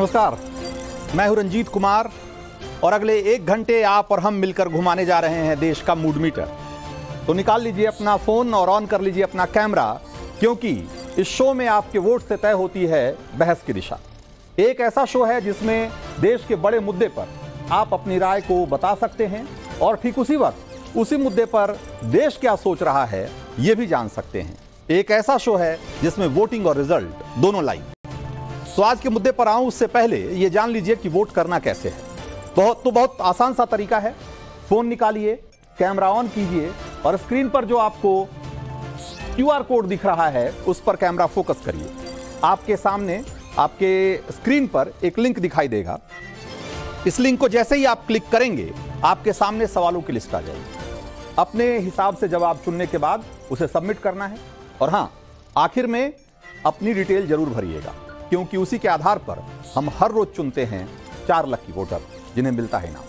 नमस्कार। मैं हूँ रंजीत कुमार और अगले एक घंटे आप और हम मिलकर घुमाने जा रहे हैं देश का मूड मीटर। तो निकाल लीजिए अपना फ़ोन और ऑन कर लीजिए अपना कैमरा, क्योंकि इस शो में आपके वोट से तय होती है बहस की दिशा। एक ऐसा शो है जिसमें देश के बड़े मुद्दे पर आप अपनी राय को बता सकते हैं और ठीक उसी वक्त उसी मुद्दे पर देश क्या सोच रहा है यह भी जान सकते हैं। एक ऐसा शो है जिसमें वोटिंग और रिज़ल्ट दोनों लाइव आज के मुद्दे पर आऊँ, उससे पहले ये जान लीजिए कि वोट करना कैसे है। बहुत तो बहुत आसान सा तरीका है। फ़ोन निकालिए, कैमरा ऑन कीजिए और स्क्रीन पर जो आपको क्यूआर कोड दिख रहा है, उस पर कैमरा फोकस करिए। आपके सामने, आपके स्क्रीन पर एक लिंक दिखाई देगा। इस लिंक को जैसे ही आप क्लिक करेंगे, आपके सामने सवालों की लिस्ट आ जाएगी। अपने हिसाब से जवाब चुनने के बाद उसे सबमिट करना है। और हाँ, आखिर में अपनी डिटेल ज़रूर भरिएगा। क्योंकि उसी के आधार पर हम हर रोज चुनते हैं चार लकी वोटर, जिन्हें मिलता है नाम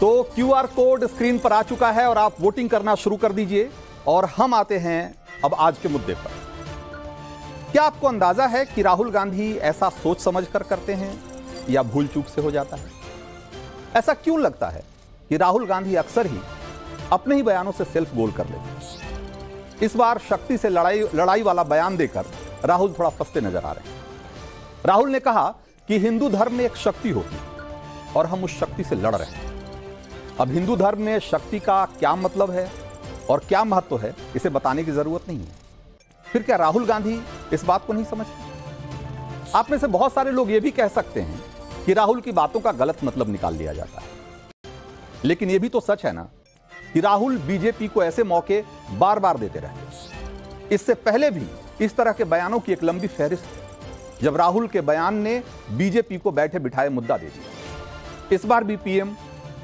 तो क्यूआर कोड स्क्रीन पर आ चुका है और आप वोटिंग करना शुरू कर दीजिए और हम आते हैं अब आज के मुद्दे पर। क्या आपको अंदाज़ा है कि राहुल गांधी ऐसा सोच समझ कर करते हैं या भूल चूक से हो जाता है? ऐसा क्यों लगता है कि राहुल गांधी अक्सर ही अपने ही बयानों से सेल्फ गोल कर लेते हैं? इस बार शक्ति से लड़ाई लड़ाई वाला बयान देकर राहुल थोड़ा फंसते नज़र आ रहे हैं। राहुल ने कहा कि हिंदू धर्म में एक शक्ति होगी और हम उस शक्ति से लड़ रहे हैं। अब हिंदू धर्म में शक्ति का क्या मतलब है और क्या महत्व है, इसे बताने की ज़रूरत नहीं है। फिर क्या राहुल गांधी इस बात को नहीं समझते? आप में से बहुत सारे लोग यह भी कह सकते हैं कि राहुल की बातों का गलत मतलब निकाल लिया जाता है। लेकिन यह भी तो सच है ना कि राहुल बीजेपी को ऐसे मौके बार बार देते रहे इससे पहले भी इस तरह के बयानों की एक लंबी फहरिस्त जब राहुल के बयान ने बीजेपी को बैठे बिठाए मुद्दा दे दिया। इस बार भी पीएम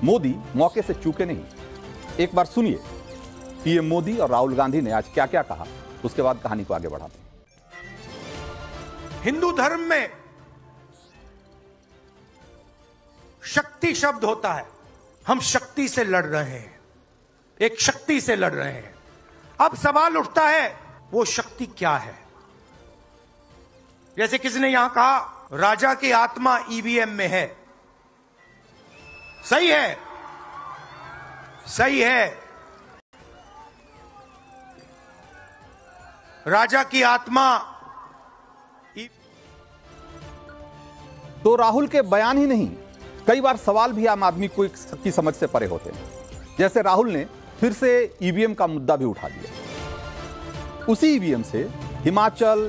मोदी मौके से चूके नहीं। एक बार सुनिए, पीएम मोदी और राहुल गांधी ने आज क्या क्या कहा। उसके बाद कहानी को आगे बढ़ाते हैं। हिंदू धर्म में शक्ति शब्द होता है। हम शक्ति से लड़ रहे हैं। एक शक्ति से लड़ रहे हैं। अब सवाल उठता है, वो शक्ति क्या है? जैसे किसी ने यहाँ कहा, राजा की आत्मा ईवीएम में है। सही है? सही है। राजा की आत्मा। तो राहुल के बयान ही नहीं, कई बार सवाल भी आम आदमी को की समझ से परे होते हैं। जैसे राहुल ने फिर से ईवीएम का मुद्दा भी उठा दिया। उसी ईवीएम से हिमाचल,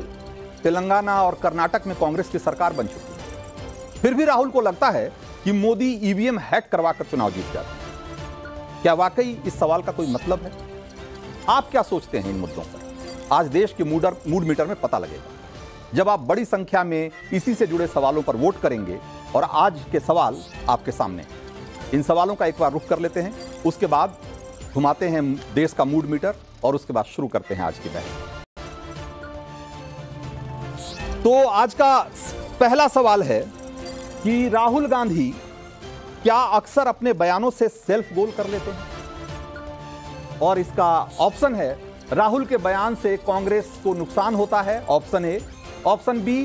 तेलंगाना और कर्नाटक में कांग्रेस की सरकार बन चुकी है। फिर भी राहुल को लगता है कि मोदी ईवीएम हैक करवाकर चुनाव जीत जाते हैं। क्या वाकई इस सवाल का कोई मतलब है? आप क्या सोचते हैं इन मुद्दों पर? आज देश के मूडर मूड मीटर में पता लगेगा। जब आप बड़ी संख्या में इसी से जुड़े सवालों पर वोट करेंगे और आज के सवाल आपके सामने इन सवालों का एक बार रुख कर लेते हैं। उसके बाद घुमाते हैं देश का मूड मीटर और उसके बाद शुरू करते हैं आज की बहस। तो आज का पहला सवाल है कि राहुल गांधी क्या अक्सर अपने बयानों से सेल्फ गोल कर लेते हैं? और इसका ऑप्शन है राहुल के बयान से कांग्रेस को नुकसान होता है, option A. Option B,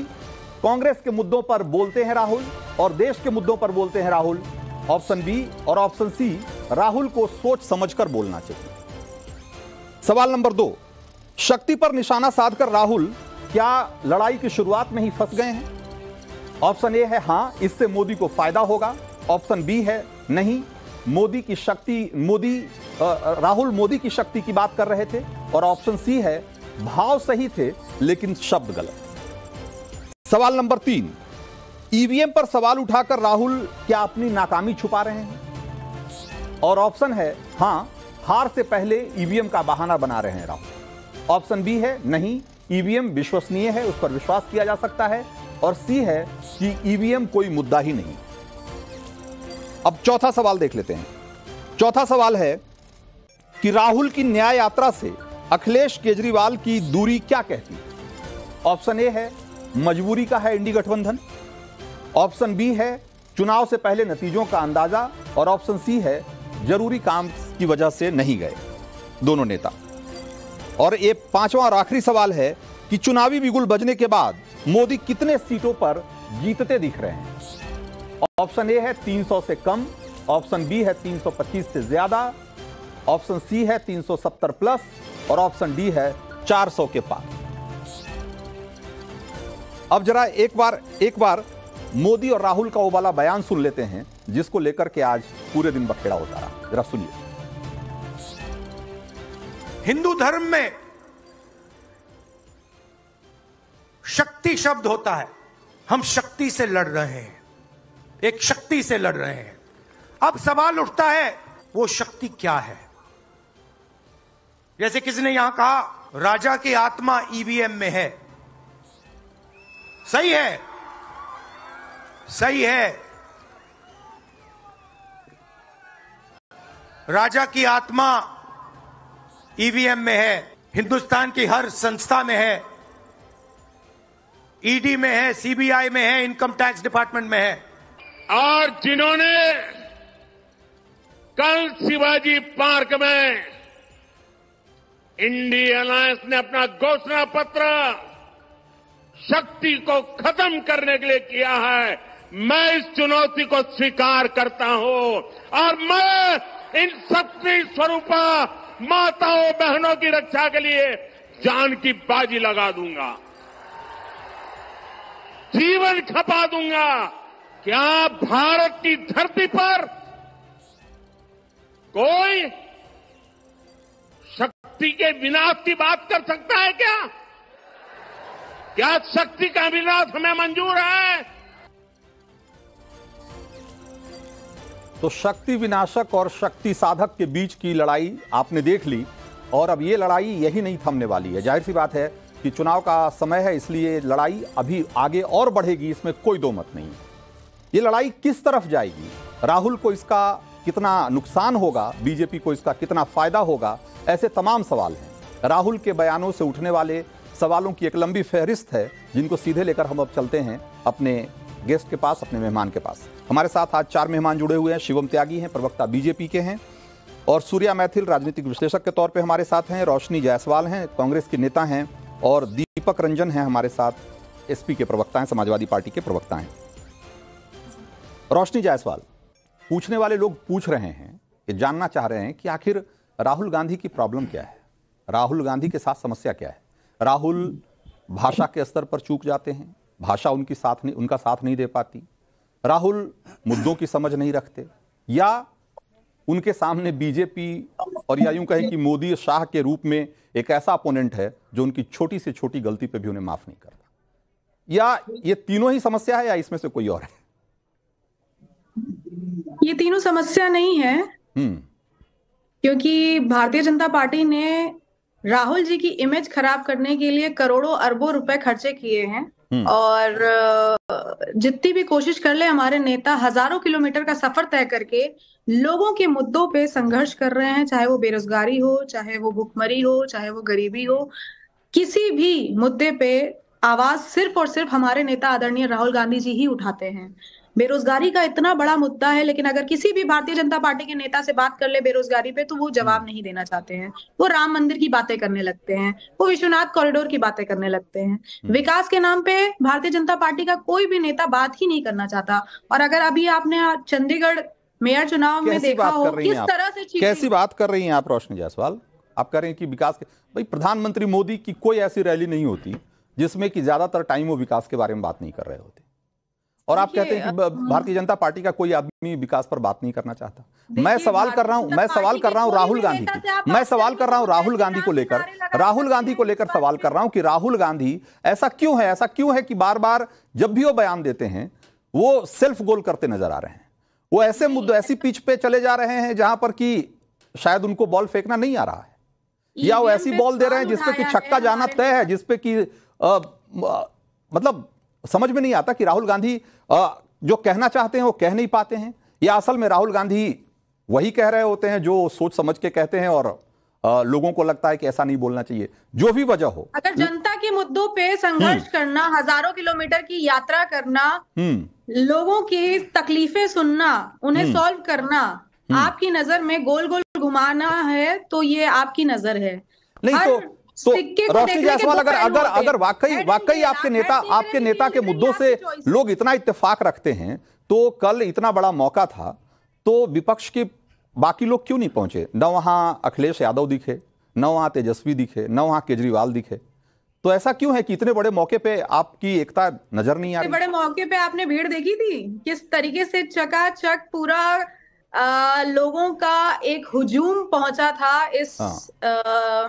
Congress के मुद्दों पर बोलते हैं राहुल और देश के मुद्दों पर बोलते हैं राहुल। ऑप्शन बी और ऑप्शन सी, राहुल को सोच समझकर बोलना चाहिए। सवाल नंबर दो, शक्ति पर निशाना साधकर राहुल क्या लड़ाई की शुरुआत में ही फंस गए हैं? ऑप्शन ए है हाँ, इससे मोदी को फ़ायदा होगा। ऑप्शन बी है नहीं, मोदी की शक्ति, मोदी राहुल मोदी की शक्ति की बात कर रहे थे। और ऑप्शन सी है, भाव सही थे, लेकिन शब्द गलत। सवाल नंबर तीन ईवीएम पर सवाल उठाकर राहुल क्या अपनी नाकामी छुपा रहे हैं? और ऑप्शन है, हाँ, हार से पहले ईवीएम का बहाना बना रहे हैं राहुल। ऑप्शन बी है, नहीं ईवीएम विश्वसनीय है, उस पर विश्वास किया जा सकता है। और सी है कि ईवीएम कोई मुद्दा ही नहीं। अब चौथा सवाल देख लेते हैं। चौथा सवाल है कि राहुल की न्याय यात्रा से अखिलेश केजरीवाल की दूरी क्या कहती है? ऑप्शन ए है, मजबूरी का है इंडी गठबंधन। ऑप्शन बी है, चुनाव से पहले नतीजों का अंदाज़ा। और ऑप्शन सी है, ज़रूरी काम की वजह से नहीं गए। दोनों नेता। और ये पांचवा और आखिरी सवाल है कि चुनावी बिगुल बजने के बाद मोदी कितने सीटों पर जीतते दिख रहे हैं? ऑप्शन ए है 300 से कम। ऑप्शन बी है 325 से ज़्यादा। ऑप्शन सी है 370 प्लस और ऑप्शन डी है 400 के पार। अब जरा एक बार एक बार मोदी और राहुल का वो वाला बयान सुन लेते हैं, जिसको लेकर के आज पूरे दिन बखेड़ा होता रहा। जरा सुनिए। हिंदू धर्म में शक्ति शब्द होता है। हम शक्ति से लड़ रहे हैं। एक शक्ति से लड़ रहे हैं। अब सवाल उठता है, वो शक्ति क्या है? जैसे किसी ने यहाँ कहा, राजा की आत्मा ईवीएम में है। सही है। सही है। राजा की आत्मा ईवीएम में है, हिंदुस्तान की हर संस्था में है ईडी में है सीबीआई में है, इनकम टैक्स डिपार्टमेंट में है। और जिन्होंने कल शिवाजी पार्क में इंडिया अलायंस ने अपना घोषणा पत्र शक्ति को खत्म करने के लिए किया है। मैं इस चुनौती को स्वीकार करता हूँ और मैं इन शक्ति स्वरूपा माताओं बहनों की रक्षा के लिए जान की बाजी लगा दूँगा। जीवन खपा दूँगा। क्या भारत की धरती पर कोई शक्ति के विनाश की बात कर सकता है क्या? क्या शक्ति का विनाश हमें मंजूर है? तो शक्ति विनाशक और शक्ति साधक के बीच की लड़ाई आपने देख ली, और अब ये लड़ाई यही नहीं थमने वाली है। ज़ाहिर सी बात है कि चुनाव का समय है, इसलिए लड़ाई अभी आगे और बढ़ेगी, इसमें कोई दो मत नहीं। ये लड़ाई किस तरफ़ जाएगी? राहुल को इसका कितना नुकसान होगा, बीजेपी को इसका कितना फ़ायदा होगा, ऐसे तमाम सवाल हैं। राहुल के बयानों से उठने वाले सवालों की एक लंबी फहरिस्त है, जिनको सीधे लेकर हम अब चलते हैं अपने गेस्ट के पास, अपने मेहमान के पास। हमारे साथ आज चार मेहमान जुड़े हुए हैं, शिवम त्यागी हैं, प्रवक्ता बीजेपी के हैं, और सूर्या मैथिल, राजनीतिक विश्लेषक के तौर पे हमारे साथ हैं, रोशनी जायसवाल हैं, कांग्रेस के नेता हैं, और दीपक रंजन हैं हमारे साथ, एसपी के प्रवक्ता हैं, समाजवादी पार्टी के प्रवक्ता हैं। रोशनी जायसवाल पूछने वाले लोग पूछ रहे हैं कि जानना चाह रहे हैं कि आखिर राहुल गांधी की प्रॉब्लम क्या है? राहुल गांधी के साथ समस्या क्या है? राहुल भाषा के स्तर पर चूक जाते हैं, भाषा उनकी साथ नहीं, उनका साथ नहीं दे पाती। राहुल मुद्दों की समझ नहीं रखते, या उनके सामने बीजेपी और या यूँ कहें कि मोदी शाह के रूप में एक ऐसा अपोनेंट है जो उनकी छोटी से छोटी गलती पे भी उन्हें माफ़ नहीं करता। या ये तीनों ही समस्या है या इसमें से कोई और है? ये तीनों समस्या नहीं है। हम्म। क्योंकि भारतीय जनता पार्टी ने राहुल जी की इमेज खराब करने के लिए करोड़ों अरबों रुपए खर्चे किए हैं। हम्म। और जितनी भी कोशिश कर ले हमारे नेता हज़ारों किलोमीटर का सफ़र तय करके लोगों के मुद्दों पे संघर्ष कर रहे हैं चाहे वो बेरोजगारी हो चाहे वो भुखमरी हो चाहे वो गरीबी हो किसी भी मुद्दे पे आवाज़ सिर्फ़ और सिर्फ़ हमारे नेता आदरणीय राहुल गांधी जी ही उठाते हैं। बेरोजगारी का इतना बड़ा मुद्दा है लेकिन अगर किसी भी भारतीय जनता पार्टी के नेता से बात कर ले बेरोजगारी पे तो वो जवाब नहीं देना चाहते हैं। वो राम मंदिर की बातें करने लगते हैं वो विश्वनाथ कॉरिडोर की बातें करने लगते हैं। विकास के नाम पे भारतीय जनता पार्टी का कोई भी नेता बात ही नहीं करना चाहता। और अगर अभी आपने चंडीगढ़ मेयर चुनाव में देखा हो किस तरह से कैसी बात कर रही हैं आप रोशनी जायसवाल? आप कह रहे हैं कि विकास के भाई प्रधानमंत्री मोदी की कोई ऐसी रैली नहीं होती जिसमें कि ज़्यादातर टाइम वो विकास के बारे में बात नहीं कर रहे होते। और आप कहते हैं कि भारतीय जनता पार्टी का कोई आदमी विकास पर बात नहीं करना चाहता। मैं सवाल कर रहा हूँ मैं सवाल कर रहा हूँ राहुल गांधी की। मैं सवाल कर रहा हूँ राहुल गांधी को लेकर। राहुल गांधी को लेकर सवाल कर रहा हूँ कि राहुल गांधी ऐसा क्यों है ऐसा क्यों है कि बार बार जब भी वो बयान देते हैं वो सेल्फ गोल करते नज़र आ रहे हैं। वो ऐसे मुद्दों ऐसी पिच पे चले जा रहे हैं जहाँ पर कि शायद उनको बॉल फेंकना नहीं आ रहा है। या वो ऐसी बॉल दे रहे हैं जिसपे कि छक्का जाना तय है जिसपे कि मतलब समझ में नहीं आता कि राहुल गांधी जो कहना चाहते हैं वो कह नहीं पाते हैं। या असल में राहुल गांधी वही कह रहे होते हैं जो सोच समझ के कहते हैं और आ, लोगों को लगता है कि ऐसा नहीं बोलना चाहिए। जो भी वजह हो। अगर जनता के मुद्दों पे संघर्ष करना हज़ारों किलोमीटर की यात्रा करना हम्म। लोगों की तकलीफें सुनना उन्हें हम्म। सॉल्व करना आपकी नज़र में गोल गोल घुमाना है तो ये आपकी नज़र है। नहीं तो तो रोशनी जायसवाल अगर अगर अगर वाकई वाकई आपके नेता आपके नेता के मुद्दों से। लोग इतना इत्तेफाक रखते हैं तो कल इतना बड़ा मौका था तो विपक्ष के बाकी लोग क्यों नहीं पहुँचे? न वहाँ अखिलेश यादव दिखे न वहाँ तेजस्वी दिखे न वहाँ केजरीवाल दिखे। तो ऐसा क्यों है कि इतने बड़े मौके पे आपकी एकता नज़र नहीं आ रही? बड़े मौके पे आपने भीड़ देखी थी? किस तरीके से चकाचक पूरा आ, लोगों का एक हुजूम पहुँचा था इस हाँ। आ,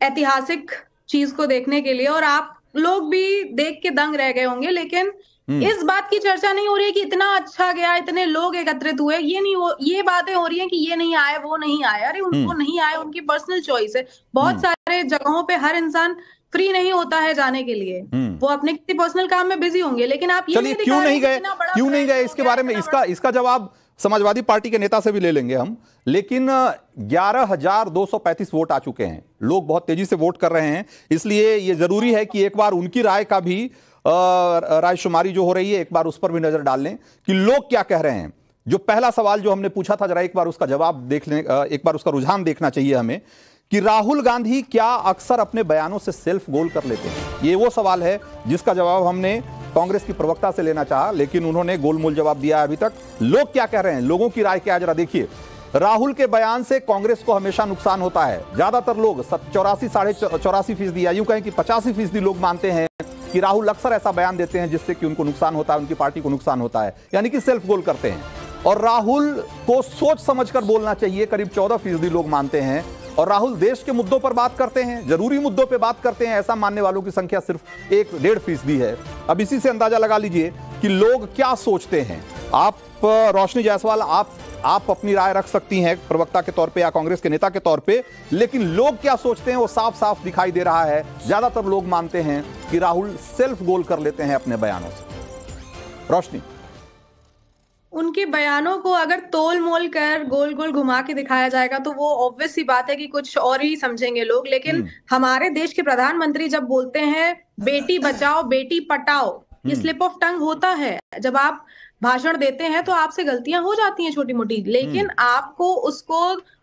ऐतिहासिक चीज़ को देखने के लिए और आप लोग भी देख के दंग रह गए होंगे लेकिन हम्म। इस बात की चर्चा नहीं हो रही है कि इतना अच्छा गया इतने लोग एकत्रित हुए ये नहीं हो ये बातें हो रही हैं कि ये नहीं आए वो नहीं आए अरे उनको हम्म। नहीं आए उनकी पर्सनल चॉइस है बहुत सारे जगहों पे हर इंसान फ्री नहीं होता है जाने के लिए हम्म। वो अपने किसी पर्सनल काम में बिज़ी होंगे लेकिन आप ये क्यों नहीं गए क्यों नहीं गए इसके बारे में इसका इसका जवाब समाजवादी पार्टी के नेता से भी ले लेंगे हम, लेकिन ग्यारह हज़ार दो सौ पैंतीस वोट आ चुके हैं। लोग बहुत तेज़ी से वोट कर रहे हैं, इसलिए ये ज़रूरी है कि एक बार उनकी राय का भी रायशुमारी जो हो रही है, एक बार उस पर भी नज़र डाल लें कि लोग क्या कह रहे हैं। जो पहला सवाल जो हमने पूछा था, जरा एक बार उसका जवाब देख लें एक बार उसका रुझान देखना चाहिए हमें, कि राहुल गांधी क्या अक्सर अपने बयानों से सेल्फ गोल कर लेते हैं। ये वो सवाल है जिसका जवाब हमने कांग्रेस की प्रवक्ता से लेना चाहा, लेकिन उन्होंने गोलमोल जवाब दिया अभी तक। लोग क्या कह रहे हैं? लोगों की राय क्या जरा देखिए। राहुल के बयान से कांग्रेस को हमेशा नुकसान होता है। ज़्यादातर लोग चौरासी, साढ़े चौरासी फ़ीसदी या यूँ कहें कि पचासी फ़ीसदी लोग मानते हैं कि राहुल अक्सर ऐसा बयान देते हैं जिससे कि उनको नुकसान होता है, उनकी पार्टी को नुकसान होता है। यानी कि सेल्फ गोल करते हैं। और राहुल को सोच समझकर बोलना चाहिए, करीब चौदह फ़ीसदी लोग मानते हैं। और राहुल, देश के मुद्दों पर बात करते हैं, ज़रूरी मुद्दों पर बात करते हैं, ऐसा मानने वालों की संख्या सिर्फ़ एक डेढ़ फ़ीसदी है। अब इसी से अंदाज़ा लगा लीजिए कि लोग क्या सोचते हैं। आप, रोशनी जायसवाल, आप आप अपनी राय रख सकती हैं प्रवक्ता के तौर पे या कांग्रेस के नेता के तौर पे, लेकिन लोग क्या सोचते हैं वो साफ़ साफ़ दिखाई दे रहा है। ज़्यादातर लोग मानते हैं कि राहुल सेल्फ गोल कर लेते हैं अपने बयानों से। रोशनी। उनके बयानों को अगर तोल मोल कर गोल गोल घुमा के दिखाया जाएगा तो वो ऑब्वियस सी बात है कि कुछ और ही समझेंगे लोग। लेकिन हमारे देश के प्रधानमंत्री जब बोलते हैं बेटी बचाओ बेटी पटाओ ये स्लिप ऑफ़ टंग होता है। जब आप भाषण देते हैं तो आपसे गलतियाँ हो जाती हैं छोटी मोटी लेकिन आपको उसको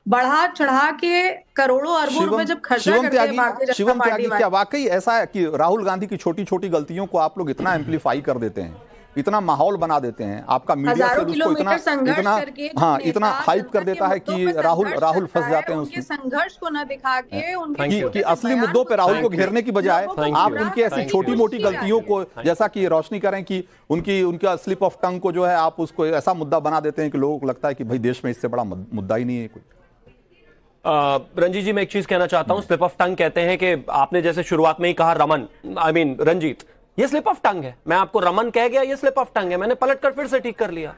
बढ़ा चढ़ा के करोड़ों अरबों रुपए जब खर्चा करते हैं शिवम त्यागी क्या वाकई ऐसा है कि राहुल गांधी की छोटी छोटी गलतियों को आप लोग इतना एम्पलीफाई कर देते हैं? इतना माहौल बना देते हैं आपका मीडिया फिर उसको इतना इतना हाँ इतना हाइप कर देता है कि राहुल संघर्ष राहुल फंस जाते हैं उसमें संघर्ष को न दिखा के उनके कि, से असली मुद्दों पे राहुल को घेरने की बजाय आप उनकी ऐसी छोटी मोटी गलतियों को जैसा कि रोशनी करें कि उनकी उनका स्लिप ऑफ़ टंग को जो है आप उसको ऐसा मुद्दा बना देते हैं कि लोगों को लगता है कि भाई देश में इससे बड़ा मुद्दा ही नहीं है कोई। रंजीत जी मैं एक चीज़ कहना चाहता हूँ स्लिप ऑफ़ टंग कहते हैं कि आपने जैसे शुरुआत में ही कहा रमन आई मीन रंजीत ये स्लिप ऑफ़ टंग है। मैं आपको रमन कह गया ये स्लिप ऑफ़ टंग है। मैंने पलट कर फिर से ठीक कर लिया।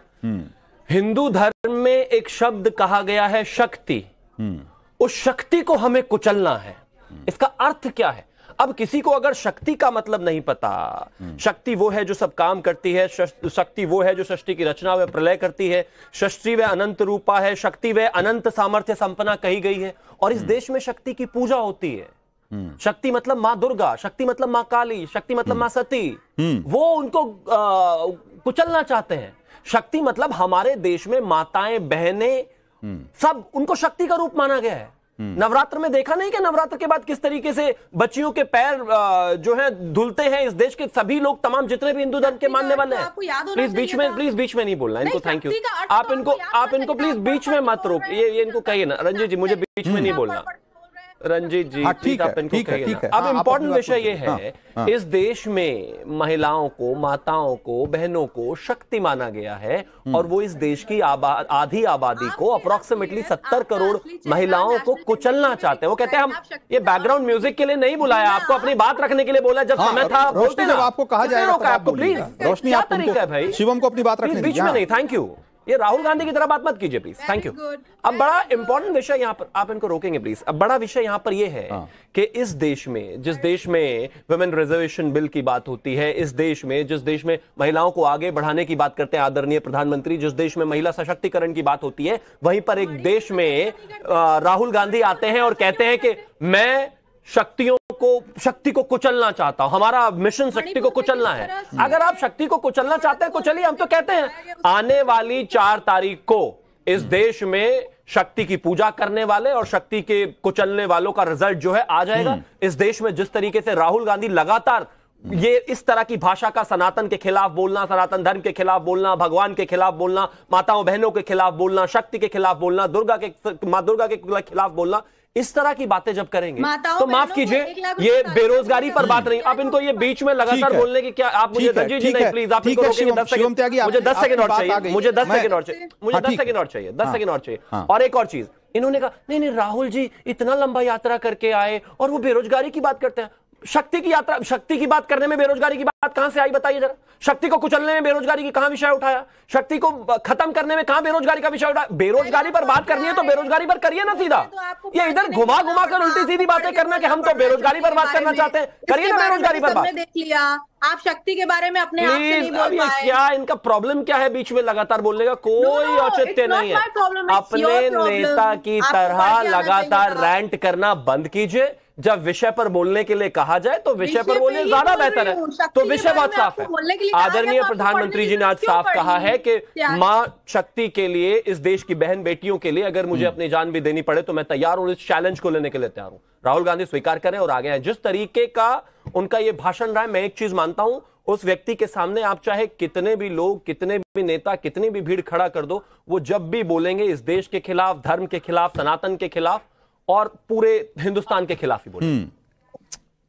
हिंदू धर्म में एक शब्द कहा गया है शक्ति। उस शक्ति को हमें कुचलना है। इसका अर्थ क्या है? अब किसी को अगर शक्ति का मतलब नहीं पता शक्ति वो है जो सब काम करती है शक्ति वो है जो सृष्टि की रचना व प्रलय करती है सृष्टि व अनंत रूपा है शक्ति व अनंत सामर्थ्य संपन्ना कही गई है और इस देश में शक्ति की पूजा होती है। शक्ति मतलब माँ दुर्गा शक्ति मतलब माँ काली शक्ति मतलब माँ सती। वो उनको आ, कुचलना चाहते हैं। शक्ति मतलब हमारे देश में माताएँ बहनें सब उनको शक्ति का रूप माना गया है। नवरात्र में देखा नहीं कि नवरात्र के बाद किस तरीके से बच्चियों के पैर जो है धुलते हैं? इस देश के सभी लोग तमाम जितने भी हिंदू धर्म के मानने वाले तो हैं। प्लीज़ बीच में प्लीज़ बीच में नहीं बोलना इनको थैंक यू अर्थ आप तो इनको आप इनको प्लीज़ बीच में मत रोक ये ये इनको कहिए ना। रंजीत जी मुझे बीच में नहीं बोलना। रंजीत जी हाँ, ठीक है, ठीक है, ठीक है। अब हाँ, अपनी बात विषय ये हाँ, है हाँ। इस देश में महिलाओं को माताओं को बहनों को शक्ति माना गया है हम्म। और वो इस देश की आधी आबादी को अप्रोक्सीमेटली सत्तर करोड़ महिलाओं को कुचलना चाहते हैं। वो कहते हैं हम ये बैकग्राउंड म्यूज़िक के लिए नहीं बुलाया आपको अपनी बात रखने के लिए बोला जब हाँ, समय था रोशनी जब आपको कहा जाएगा आपको प्लीज़ रोशनी क्या आप तरीका है भाई? शिवम को अपनी बात रखने बीच में हाँ। नहीं थैंक यू ये राहुल गांधी की तरह बात मत कीजिए प्लीज़ थैंक यू अब बड़ा इंपॉर्टेंट विषय यहाँ पर आप इनको रोकेंगे प्लीज़ अब बड़ा विषय यहाँ पर ये है हाँ। कि इस देश में जिस देश में वुमेन रिजर्वेशन बिल की बात होती है इस देश में जिस देश में महिलाओं को आगे बढ़ाने की बात करते हैं आदरणीय प्रधानमंत्री जिस देश में महिला सशक्तिकरण की बात होती है वहीं पर एक देश में राहुल गांधी आते हैं और कहते हैं कि मैं शक्तियों को शक्ति को कुचलना चाहता हूँ। हमारा मिशन शक्ति को कुचलना है। अगर आप शक्ति को कुचलना चाहते हैं कुचलिए। हम तो कहते हैं आने वाली चार तारीख को इस देश में शक्ति की पूजा करने वाले और शक्ति के कुचलने वालों का रिज़ल्ट जो है आ जाएगा। इस देश में जिस तरीके से राहुल गांधी लगातार ये इस तरह की भाषा का सनातन के खिलाफ बोलना सनातन धर्म के खिलाफ बोलना भगवान के खिलाफ बोलना माताओं बहनों के खिलाफ बोलना शक्ति के खिलाफ बोलना दुर्गा के माँ दुर्गा के खिलाफ बोलना इस तरह की बातें जब करेंगे तो माफ़ कीजिए ये बेरोजगारी पर बात नहीं आप इनको ये बीच में लगातार बोलने की क्या आप मुझे जी नहीं प्लीज़ आप इनको रोकेंगे दस सेकंड मुझे दस सेकंड और चाहिए मुझे दस सेकंड और चाहिए मुझे हाँ, दस सेकंड और चाहिए दस हाँ, सेकंड और चाहिए। हाँ। और एक और चीज़ इन्होंने कहा नहीं नहीं राहुल जी इतना लंबा यात्रा करके आए और वो बेरोजगारी की बात करते हैं। शक्ति की यात्रा शक्ति की बात करने में बेरोजगारी की बात कहाँ से आई बताइए जरा? शक्ति को कुचलने में बेरोजगारी की कहाँ विषय उठाया? शक्ति को खत्म करने में कहाँ बेरोजगारी का विषय उठाया? बेरोजगारी पर बात करनी है तो बेरोजगारी पर करिए ना सीधा। ये इधर घुमा घुमा कर उल्टी सीधी बातें करना कि हम तो बेरोजगारी पर बात करना चाहते हैं। करिए ना बेरोजगारी पर बात। देख लिया। आप शक्ति के बारे में अपने आप से नहीं बोल पाए। क्या इनका प्रॉब्लम क्या है? बीच में लगातार बोलने का कोई औचित्य नहीं है। problem, अपने नेता की तरह लगातार रैंट करना बंद कीजिए। जब विषय पर बोलने के लिए कहा जाए तो विषय पर बोलने ज़्यादा बेहतर है। तो विषय बहुत साफ़ है। आदरणीय तो प्रधानमंत्री जी ने आज साफ़ कहा है कि? माँ शक्ति के लिए इस देश की बहन बेटियों के लिए अगर मुझे अपनी जान भी देनी पड़े तो मैं तैयार हूँ इस चैलेंज को लेने के लिए तैयार हूँ। राहुल गांधी स्वीकार करें और आगे आए। जिस तरीके का उनका ये भाषण रहा है मैं एक चीज़ मानता हूँ उस व्यक्ति के सामने आप चाहे कितने भी लोग कितने भी नेता कितनी भी भीड़ खड़ा कर दो वो जब भी बोलेंगे इस देश के खिलाफ धर्म के खिलाफ सनातन के खिलाफ और पूरे हिंदुस्तान के खिलाफ ही बोलेंगे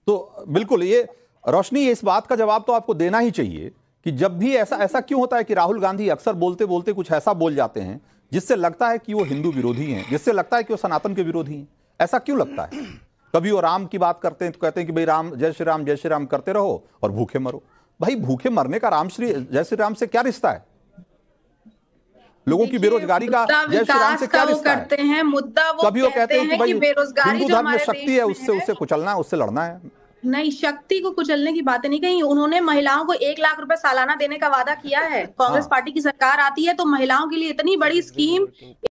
तो बिल्कुल, ये रोशनी, इस बात का जवाब तो आपको देना ही चाहिए कि जब भी ऐसा ऐसा क्यों होता है कि राहुल गांधी अक्सर बोलते बोलते कुछ ऐसा बोल जाते हैं, जिससे लगता है कि वो हिंदू विरोधी हैं, जिससे लगता है कि वो सनातन के विरोधी हैं। ऐसा क्यों लगता है? कभी वो राम की बात करते हैं तो कहते हैं कि भाई राम, जय श्री राम, जय श्री राम करते रहो और भूखे मरो। भाई भूखे मरने का राम श्री, जय श्री राम से क्या रिश्ता है? लोगों की बेरोजगारी का जय श्री राम से क्या रिश्ता है? करते हैं मुद्दा वो वो कहते हैं कि भाई बेरोजगारी जो हमारे शक्ति है उससे उससे कुचलना है उससे लड़ना है। नहीं शक्ति को कुचलने की बातें नहीं कही। उन्होंने महिलाओं को एक लाख रुपए सालाना देने का वादा किया है। कांग्रेस हाँ। पार्टी की सरकार आती है तो महिलाओं के लिए इतनी बड़ी स्कीम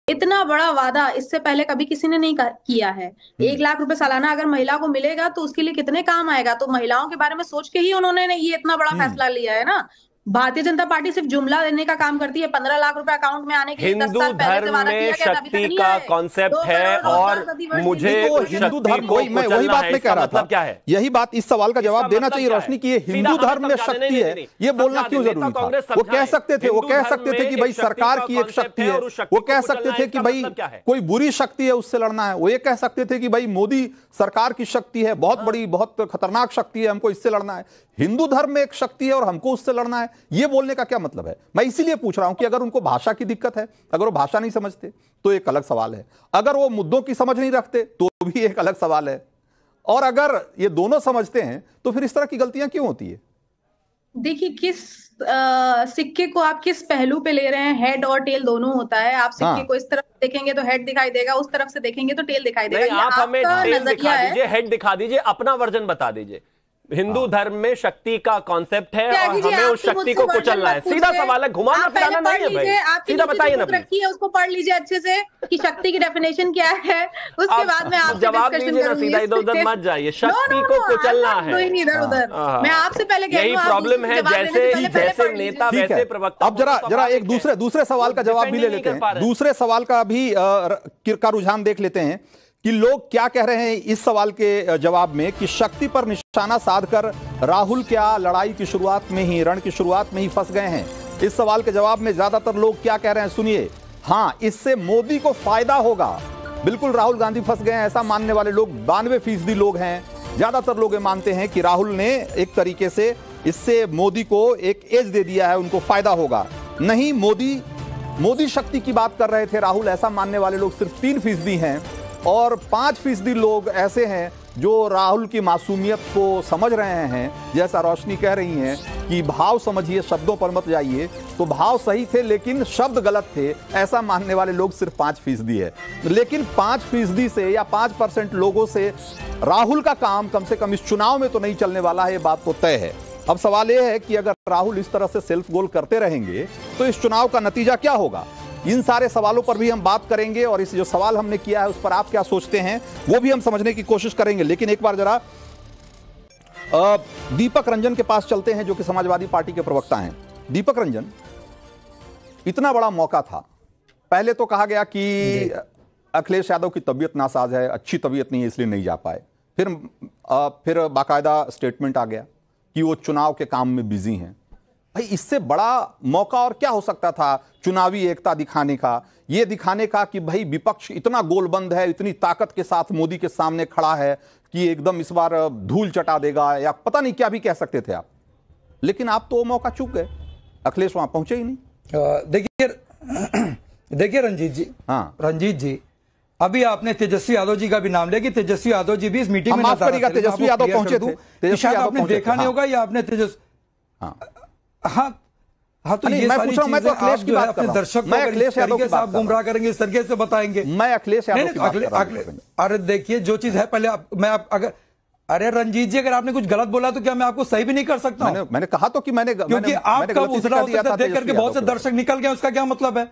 इतना बड़ा वादा इससे पहले कभी किसी ने नहीं किया है। एक लाख रुपए सालाना अगर महिला को मिलेगा तो उसके लिए कितने काम आएगा? तो महिलाओं के बारे में सोच के ही उन्होंने ये इतना बड़ा फैसला लिया है ना। भारतीय जनता पार्टी सिर्फ़ जुमला देने का काम करती है। पंद्रह लाख रुपए अकाउंट में आने के हिंदू धर्म में किया गया था, अभी तक शक्ति का कॉन्सेप्ट है। और मुझे हिंदू धर्म को वही मैं वही बात में कह रहा मतलब था। क्या है? यही बात इस सवाल का जवाब देना मतलब चाहिए रोशनी है? कि हिंदू धर्म में शक्ति है ये बोलना क्यों? ज़रूरी था? वो कह सकते थे वो कह सकते थे कि भाई सरकार की एक शक्ति है है और उस शक्ति वो कह सकते थे कि भाई मतलब क्या है? कोई बुरी शक्ति है उससे लड़ना है वो ये कह सकते थे कि भाई मोदी सरकार की शक्ति है बहुत बड़ी बहुत खतरनाक शक्ति है हमको इससे लड़ना है हिंदू धर्म में एक शक्ति है और हमको उससे लड़ना है ये बोलने का क्या मतलब है? मैं इसीलिए पूछ रहा हूँ कि अगर उनको भाषा की दिक्कत है अगर वो भाषा नहीं समझते तो एक अलग सवाल है। अगर वो मुद्दों की समझ नहीं रखते तो भी एक अलग सवाल है। और अगर ये दोनों समझते हैं तो फिर इस तरह की गलतियाँ क्यों होती है? देखिए किस सिक्के को आप किस पहलू पे ले रहे हैं? हेड और टेल दोनों होता है। आप सिक्के हाँ। को इस तरफ़ देखेंगे तो हेड दिखाई देगा उस तरफ़ से देखेंगे तो टेल दिखाई देगा। आप हमें नज़रिया दिखा दीजिए हेड दिखा दीजिए अपना वर्जन बता दीजिए। हिंदू धर्म में शक्ति का कॉन्सेप्ट है और हमें उस तो शक्ति को कुचलना है। सीधा सवाल है घुमाना आप फिराना नहीं है भाई। सीधा बताइए ना है उसको पढ़ लीजिए अच्छे से कि शक्ति की डेफिनेशन क्या है। उसके आप बाद में आपसे जवाब ना, सीधा इधर-उधर मत जाइए, शक्ति को कुचलना है। इधर उधर हाँ। मैं आपसे पहले यही प्रॉब्लम है जैसे जैसे नेता वैसे प्रवक्ता अब जरा जरा एक दूसरे दूसरे सवाल का जवाब भी ले लेते हैं। दूसरे सवाल का भी का रुझान देख लेते हैं। कि लोग क्या कह रहे हैं इस सवाल के जवाब में कि शक्ति पर निशाना साधकर राहुल क्या लड़ाई की शुरुआत में ही, रण की शुरुआत में ही फंस गए हैं? इस सवाल के जवाब में ज़्यादातर लोग क्या कह रहे हैं सुनिए। हाँ इससे मोदी को फ़ायदा होगा। बिल्कुल राहुल गांधी फंस गए हैं, ऐसा मानने वाले लोग बानवे फ़ीसदी लोग हैं। ज़्यादातर लोग ये मानते हैं कि राहुल ने एक तरीके से इससे मोदी को एक एज दे दिया है, उनको फ़ायदा होगा। नहीं, मोदी मोदी शक्ति की बात कर रहे थे राहुल, ऐसा मानने वाले लोग सिर्फ़ तीन फ़ीसदी हैं। और पाँच फ़ीसदी लोग ऐसे हैं जो राहुल की मासूमियत को समझ रहे हैं, जैसा रोशनी कह रही हैं कि भाव समझिए, शब्दों पर मत जाइए। तो भाव सही थे, लेकिन शब्द गलत थे, ऐसा मानने वाले लोग सिर्फ़ पाँच फ़ीसदी है। लेकिन पाँच फ़ीसदी से या पाँच परसेंट लोगों से राहुल का काम कम से कम इस चुनाव में तो नहीं चलने वाला है, ये बात तो तय है। अब सवाल यह है कि अगर राहुल इस तरह से सेल्फ गोल करते रहेंगे तो इस चुनाव का नतीजा क्या होगा? इन सारे सवालों पर भी हम बात करेंगे और इस जो सवाल हमने किया है उस पर आप क्या सोचते हैं वो भी हम समझने की कोशिश करेंगे। लेकिन एक बार जरा दीपक रंजन के पास चलते हैं जो कि समाजवादी पार्टी के प्रवक्ता हैं। दीपक रंजन इतना बड़ा मौका था। पहले तो कहा गया कि अखिलेश यादव की तबीयत नासाज है अच्छी तबीयत नहीं है इसलिए नहीं जा पाए। फिर अ, फिर बाकायदा स्टेटमेंट आ गया कि वो चुनाव के काम में बिज़ी हैं। भाई इससे बड़ा मौका और क्या हो सकता था चुनावी एकता दिखाने का? ये दिखाने का कि भाई विपक्ष इतना गोलबंद है इतनी ताकत के साथ मोदी के सामने खड़ा है कि एकदम इस बार धूल चटा देगा या पता नहीं क्या भी कह सकते थे आप। लेकिन आप तो वो मौका चूक गए। अखिलेश वहाँ पहुँचे ही नहीं। देखिए देखिए रंजीत जी। हाँ। रंजीत जी अभी आपने तेजस्वी यादव जी का भी नाम कि तेजस्वी यादव जी भी इस मीटिंग में आते हैं। तेजस्वी यादव पहुँचे थे। तेजस्वी शायद आपने देखा नहीं हाँ। होगा या आपने तेजस हाँ हाँ तो ये मैं पूछ रहा हूँ मैं तो अखिलेश की बात कर रहा दर्शक मैं अखिलेश यादव की बात आप गुमराह करेंगे इस तरीके से बताएँगे। मैं अखिलेश यादव अरे देखिए जो चीज़ है पहले आप, मैं आप अगर अरे रंजीत जी अगर आपने कुछ गलत बोला तो क्या मैं आपको सही भी नहीं कर सकता? मैंने मैंने कहा तो कि मैंने क्योंकि मैंने, आप मैंने कब गलती से उतना कह दिया सकता था है देख करके बहुत से दर्शक निकल गए उसका क्या मतलब है?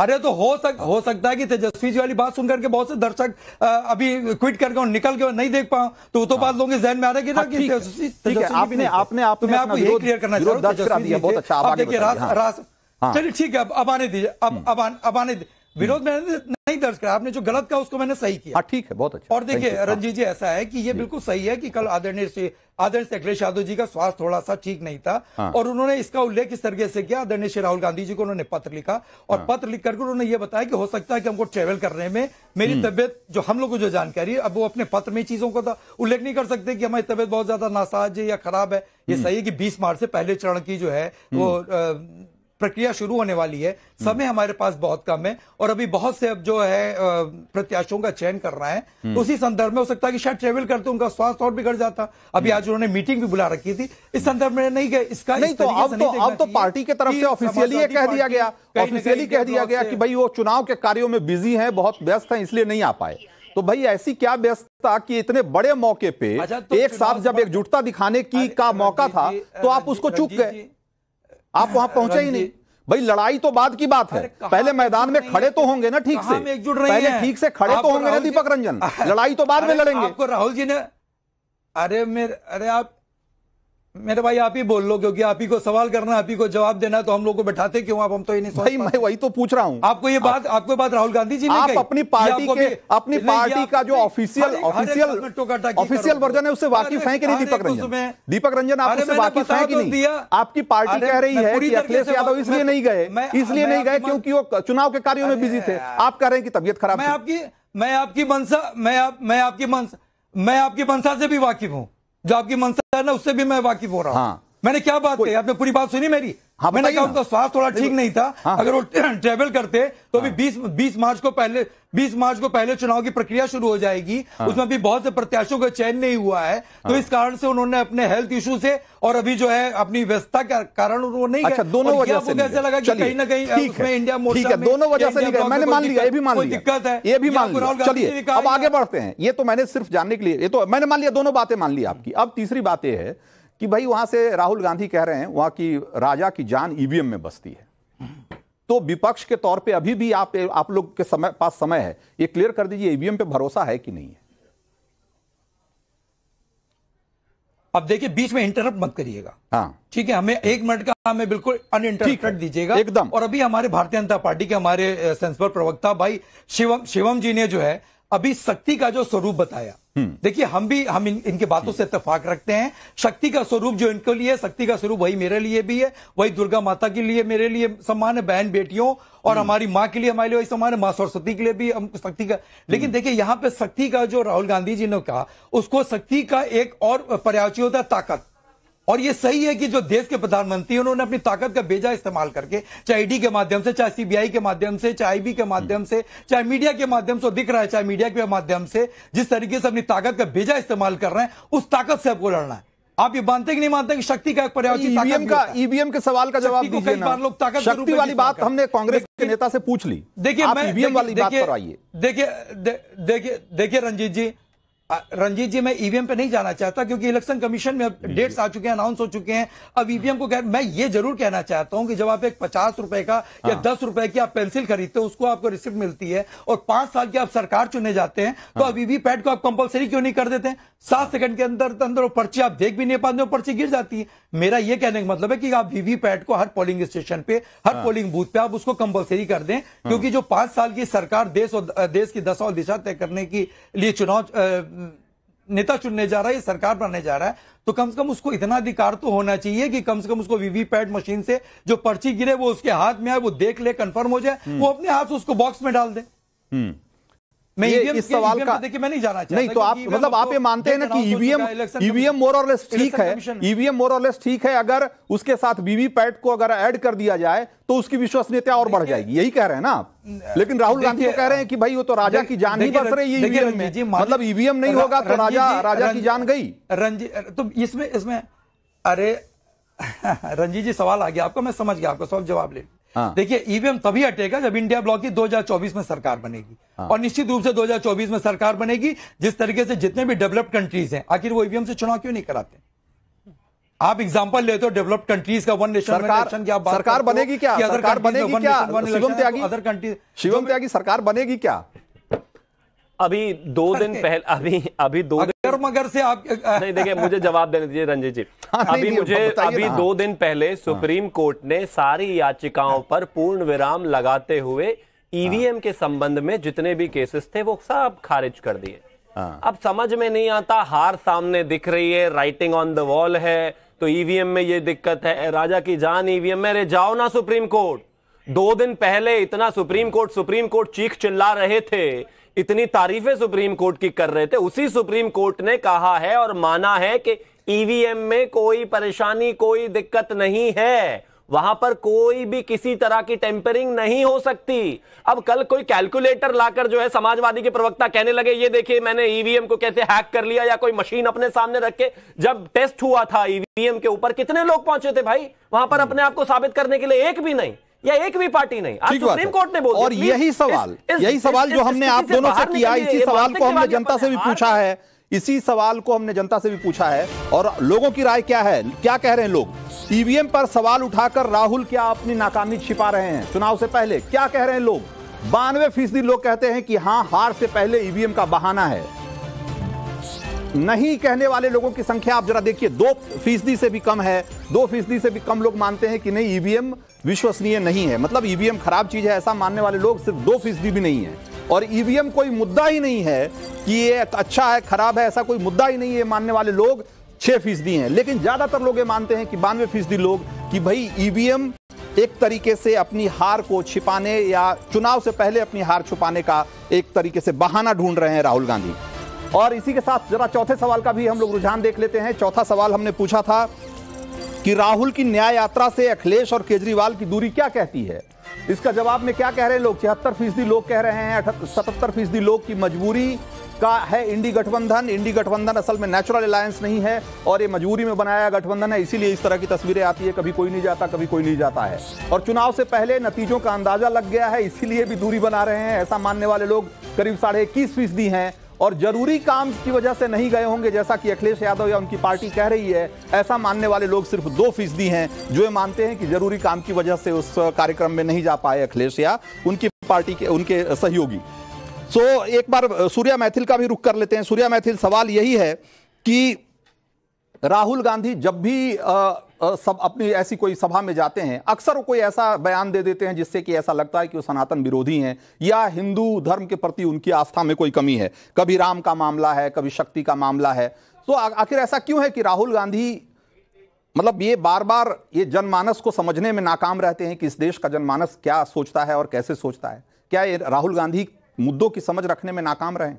अरे तो हो सक हो सकता है कि तेजस्वी जी वाली बात सुन करके बहुत से दर्शक अभी क्विट करके और निकल के नहीं देख पाओ। तो वो तो बात लोगों के जहन में आ रहा है कि ना हाँ, कि तेजस्वी है, आपने- आपने- आपने तो मैं आपको ये क्लियर करना चाह हूँ तेजस्वी जी बहुत अच्छा, आप हाँ। हाँ। चलिए ठीक है अब अब आने दीजिए। अब अब आने- अब आने दीजिए। विरोध मैंने नहीं दर्ज करा आपने जो गलत कहा उसको मैंने सही किया हाँ ठीक है बहुत अच्छा और देखिए। रंजीत जी ऐसा है कि ये बिल्कुल सही है कि कल आदरणीय आदरणीय अखिलेश यादव जी का स्वास्थ्य थोड़ा सा ठीक नहीं था हाँ। और उन्होंने इसका उल्लेख इस तरीके से किया आदरणीय श्री राहुल गांधी जी को उन्होंने पत्र लिखा और हाँ। पत्र लिख करके उन्होंने ये बताया कि हो सकता है कि हमको ट्रेवल करने में हम्म। मेरी तबियत जो हम लोग को जो जानकारी है अब वो अपने पत्र में चीज़ों का तो उल्लेख नहीं कर सकते कि हमारी तबियत बहुत ज़्यादा नासाज है या खराब है ये हम्म। सही है कि बीस मार्च से पहले चरण की जो है वो अ, प्रक्रिया शुरू होने वाली है। समय हमारे पास बहुत कम है और अभी बहुत से अब जो है प्रत्याशियों का चयन कर रहा है। तो उसी संदर्भ में हो सकता है कि शायद ट्रेवल करते उनका स्वास्थ्य और बिगड़ जाता। अभी आज उन्होंने मीटिंग भी बुला रखी थी। इस संदर्भ में नहीं गए इसका नहीं इस तो अब तो अब तो पार्टी के तरफ़ से ऑफिशियली ये कह दिया गया। ऑफिशियली कह दिया गया कि भाई वो चुनाव के कार्यो में बिज़ी है बहुत व्यस्त है इसलिए नहीं आ पाए। तो भाई ऐसी क्या व्यस्तता कि इतने बड़े मौके पे अच्छा, तो एक साथ जब एकजुटता दिखाने की का मौका था तो आप उसको चूक गए। आप वहाँ पहुँचे ही नहीं। भाई लड़ाई तो बाद की बात है। पहले मैदान में खड़े तो होंगे ना ठीक से। एकजुट पहले ठीक से खड़े तो होंगे ना दीपक रंजन। लड़ाई तो बाद में लड़ेंगे। आपको राहुल जी ने अरे मेरे अरे आप मेरे भाई आप ही बोल लो क्योंकि आप ही को सवाल करना आप ही को जवाब देना तो हम लोग को बैठाते क्यों आप हम तो ये नहीं भाई मैं वही तो पूछ रहा हूँ। आपको ये आप, बात आपको बात राहुल गांधी जी ने आप अपनी पार्टी के अपनी पार्टी का जो ऑफिशियल ऑफिशियल ऑफिशियल वर्जन है उससे वाकिफ है कि नहीं दीपक रंजन। दीपक रंजन आप उससे वाकिफ है कि नहीं। आपकी पार्टी कह रही है कि अखिलेश यादव इसलिए नहीं गए इसलिए नहीं गए क्योंकि वो चुनाव के कार्यो में बिज़ी थे। आप कह रहे हैं कि तबियत खराब मैं आपकी मैं आपकी मनसा मैं मैं आपकी मंशा मैं आपकी मनसा से भी वाकिफ हूँ। जो आपकी मंशा है ना उससे भी मैं वाकिफ हो रहा हूँ। हाँ। मैंने क्या बात कही? आपने पूरी बात सुनी मेरी? हाँ, मैंने कहा उनका स्वास्थ्य थोड़ा ठीक नहीं था। हाँ। अगर वो ट्रेवल करते तो अभी 20 20 मार्च को पहले 20 मार्च को पहले चुनाव की प्रक्रिया शुरू हो जाएगी। हाँ। उसमें भी बहुत से प्रत्याशियों का चयन नहीं हुआ है। तो इस कारण से उन्होंने अपने हेल्थ इशू से और अभी जो है अपनी व्यवस्था के कारण वो नहीं अच्छा दोनों वजह से कैसे लगा कि कहीं ना कहीं उसमें इंडिया मोर्चा ठीक है दोनों वजह से नहीं गए मैंने मान लिया ये भी मान लिया। दिक्कत है। ये भी मान लिया। चलिए अब आगे बढ़ते हैं। ये तो मैंने सिर्फ़ जानने के लिए ये तो मैंने मान लिया दोनों बातें मान ली आपकी। अब तीसरी बात यह है कि भाई वहाँ से राहुल गांधी कह रहे हैं वहाँ की राजा की जान ईवीएम में बसती है। तो विपक्ष के तौर पे अभी भी आप आप लोग के समय पास समय है। ये क्लियर कर दीजिए ईवीएम पे भरोसा है कि नहीं है? अब देखिए बीच में इंटरप्ट मत करिएगा। हाँ। ठीक है हमें एक मिनट का हमें बिल्कुल अनइंटरप्टेड दीजिएगा। एकदम। और अभी हमारे भारतीय जनता पार्टी के हमारे संसद प्रवक्ता भाई शिवम शिवम जी ने जो है अभी शक्ति का जो स्वरूप बताया देखिए हम भी हम इन, इनके बातों से इतफाक रखते हैं। शक्ति का स्वरूप जो इनके लिए शक्ति का स्वरूप वही मेरे लिए भी है वही दुर्गा माता के लिए मेरे लिए सम्मान है बहन बेटियों और हमारी माँ के लिए हमारे लिए वही सम्मान है माँ सरस्वती के लिए भी हम शक्ति का लेकिन देखिए यहाँ पे शक्ति का जो राहुल गांधी जी ने कहा उसको शक्ति का एक और पर्यावची होता है ताकत। और ये सही है कि जो देश के प्रधानमंत्री उन्होंने अपनी ताकत का बेजा इस्तेमाल करके चाहे ईडी के माध्यम से चाहे सीबीआई के माध्यम से चाहे आईबी के माध्यम से चाहे मीडिया के माध्यम से दिख रहा है चाहे मीडिया के माध्यम से जिस तरीके से अपनी ताकत का बेजा इस्तेमाल कर रहे हैं उस ताकत से आपको लड़ना है। आप ये मानते कि नहीं मानते कि शक्ति का एक पर्यावरण ईवीएम का ईवीएम के सवाल का जवाब दीजिए ना। लोग ताकत शक्ति वाली बात हमने कांग्रेस के नेता से पूछ ली। देखिए मैं ईवीएम वाली बात देखिए- पर आइए। देखिए देखिए देखिए रंजीत जी रंजीत जी मैं ईवीएम पे नहीं जाना चाहता क्योंकि इलेक्शन कमीशन में अब डेट्स आ चुके हैं अनाउंस हो चुके हैं अब ईवीएम को कह, मैं ये ज़रूर कहना चाहता हूँ कि जब आप एक पचास रुपए का या हाँ। दस रुपए की आप पेंसिल खरीदते हो उसको आपको रिसिप्ट मिलती है और पाँच साल की आप सरकार चुने जाते हैं तो हाँ। अब वीवीपैट को आप कंपलसरी क्यों नहीं कर देते सात सेकंड के अंदर अंदर वो पर्ची आप देख भी नहीं पाते हो पर्ची गिर जाती है मेरा यह कहने का मतलब है कि आप वीवीपैट को हर पोलिंग स्टेशन पे हर हाँ। पोलिंग बूथ पे आप उसको कंपलसरी कर दें क्योंकि जो पाँच साल की सरकार देश और देश की दशा और दिशा तय करने के लिए चुनाव नेता चुनने जा रहा है सरकार बनाने जा रहा है तो कम से कम उसको इतना अधिकार तो होना चाहिए कि कम से कम उसको वीवीपैट मशीन से जो पर्ची गिरे वो उसके हाथ में आए वो देख ले कंफर्म हो जाए वो अपने हाथ से उसको बॉक्स में डाल दे। मैं ये इस सवाल का देखिए मैं नहीं जाना चाहता। नहीं तो आप मतलब आप ये मानते हैं ना कि ईवीएम ईवीएम मोर और लेस ठीक है। ईवीएम मोर और लेस ठीक है। अगर उसके साथ वीवीपैट को अगर ऐड कर दिया जाए तो उसकी विश्वसनीयता और बढ़ जाएगी। यही कह रहे हैं ना आप। लेकिन राहुल गांधी तो कह रहे हैं कि भाई वो तो राजा की जान ही बस रही है ईवीएम में। मतलब ईवीएम नहीं होगा तो राजा राजा की जान गई। रंजीत तो इसमें इसमें अरे रंजीत जी सवाल आ गया आपको मैं समझ गया आपका सवाल जवाब ले। देखिए ईवीएम तभी हटेगा जब इंडिया ब्लॉक की 2024 में सरकार बनेगी। हाँ। और निश्चित रूप से 2024 में सरकार बनेगी जिस तरीके से जितने भी डेवलप्ड कंट्रीज़ हैं। आखिर वो ईवीएम से चुनाव क्यों नहीं कराते? आप एग्जांपल लेते हो डेवलप्ड कंट्रीज़ का वन नेशन सरकार की आप सरकार बनेगी क्या? सरकार बनेगी क्या? शिवम त्यागी अदर कंट्रीज़ शिवम त्यागी सरकार बनेगी क्या? अभी दो दिन पहले अभी अभी दो दिन अगर मगर से आप नहीं देखिए मुझे जवाब देने दीजिए रंजीत जी। हाँ, अभी मुझे अभी दो दिन पहले सुप्रीम कोर्ट ने सारी याचिकाओं पर पूर्ण विराम लगाते हुए ईवीएम के संबंध में जितने भी केसेस थे वो सब खारिज कर दिए। हाँ। अब समझ में नहीं आता हार सामने दिख रही है राइटिंग ऑन द वॉल है तो ईवीएम में ये दिक्कत है। राजा की जान ईवीएम में रे जाओ ना सुप्रीम कोर्ट। दो दिन पहले इतना सुप्रीम कोर्ट सुप्रीम कोर्ट चीख चिल्ला रहे थे इतनी तारीफें सुप्रीम कोर्ट की कर रहे थे। उसी सुप्रीम कोर्ट ने कहा है और माना है कि ईवीएम में कोई परेशानी कोई दिक्कत नहीं है। वहाँ पर कोई भी किसी तरह की टेम्परिंग नहीं हो सकती। अब कल कोई कैलकुलेटर लाकर जो है समाजवादी के प्रवक्ता कहने लगे ये देखिए मैंने ईवीएम को कैसे हैक कर लिया या कोई मशीन अपने सामने रख के जब टेस्ट हुआ था ईवीएम के ऊपर कितने लोग पहुँचे थे भाई? वहाँ पर अपने आप को साबित करने के लिए एक भी नहीं। या एक भी पार्टी नहीं। आज सुप्रीम। कोर्ट ने बोल और यही सवाल यही सवाल जो हमने आप दोनों से किया। इसी सवाल को हमने जनता से भी पूछा है इसी सवाल को हमने जनता से भी पूछा है और लोगों की राय क्या है क्या कह रहे हैं लोग? ईवीएम पर सवाल उठाकर राहुल क्या अपनी नाकामी छिपा रहे हैं? चुनाव से पहले क्या कह रहे हैं लोग? बानवे फ़ीसदी लोग कहते हैं कि हाँ हार से पहले ईवीएम का बहाना है। नहीं कहने वाले लोगों की संख्या आप जरा देखिए, दो फ़ीसदी से भी कम है। दो फ़ीसदी से भी कम लोग मानते हैं कि नहीं ईवीएम विश्वसनीय नहीं है। मतलब ईवीएम खराब चीज़ है, ऐसा मानने वाले लोग सिर्फ़ दो फ़ीसदी भी नहीं है। और ईवीएम कोई मुद्दा ही नहीं है कि ये अच्छा है, खराब है, ऐसा कोई मुद्दा ही नहीं है मानने वाले लोग छह फ़ीसदी हैं। लेकिन ज़्यादातर लोग ये मानते हैं कि बानवे फ़ीसदी लोग कि भाई ईवीएम एक तरीके से अपनी हार को छिपाने या चुनाव से पहले अपनी हार छुपाने का एक तरीके से बहाना ढूंढ रहे हैं राहुल गांधी। और इसी के साथ जरा चौथे सवाल का भी हम लोग रुझान देख लेते हैं। चौथा सवाल हमने पूछा था कि राहुल की न्याय यात्रा से अखिलेश और केजरीवाल की दूरी क्या कहती है? इसका जवाब में क्या कह रहे हैं लोग? छिहत्तर फ़ीसदी लोग कह रहे हैं सतहत्तर फ़ीसदी लोग की मजबूरी का है इंडी गठबंधन। इंडी गठबंधन असल में नेचुरल अलायंस नहीं है और ये मजबूरी में बनाया गठबंधन है, इसीलिए इस तरह की तस्वीरें आती है। कभी कोई नहीं जाता, कभी कोई नहीं जाता है। और चुनाव से पहले नतीजों का अंदाज़ा लग गया है, इसीलिए भी दूरी बना रहे हैं। ऐसा मानने वाले लोग करीब साढ़े इक्कीस फ़ीसदी हैं। और ज़रूरी काम की वजह से नहीं गए होंगे जैसा कि अखिलेश यादव या उनकी पार्टी कह रही है। ऐसा मानने वाले लोग सिर्फ़ दो फ़ीसदी हैं जो ये मानते हैं कि ज़रूरी काम की वजह से उस कार्यक्रम में नहीं जा पाए अखिलेश या उनकी पार्टी के उनके सहयोगी। सो एक बार सूर्या मैथिल का भी रुख कर लेते हैं। सूर्या मैथिल सवाल यही है कि राहुल गांधी जब भी आ, सब अपनी ऐसी कोई सभा में जाते हैं, अक्सर वो कोई ऐसा बयान दे देते हैं जिससे कि ऐसा लगता है कि वो सनातन विरोधी हैं, या हिंदू धर्म के प्रति उनकी आस्था में कोई कमी है। कभी राम का मामला है, कभी शक्ति का मामला है। तो आखिर ऐसा क्यों है कि राहुल गांधी मतलब ये बार बार ये जनमानस को समझने में नाकाम रहते हैं कि इस देश का जनमानस क्या सोचता है और कैसे सोचता है? क्या ये राहुल गांधी मुद्दों की समझ रखने में नाकाम रहे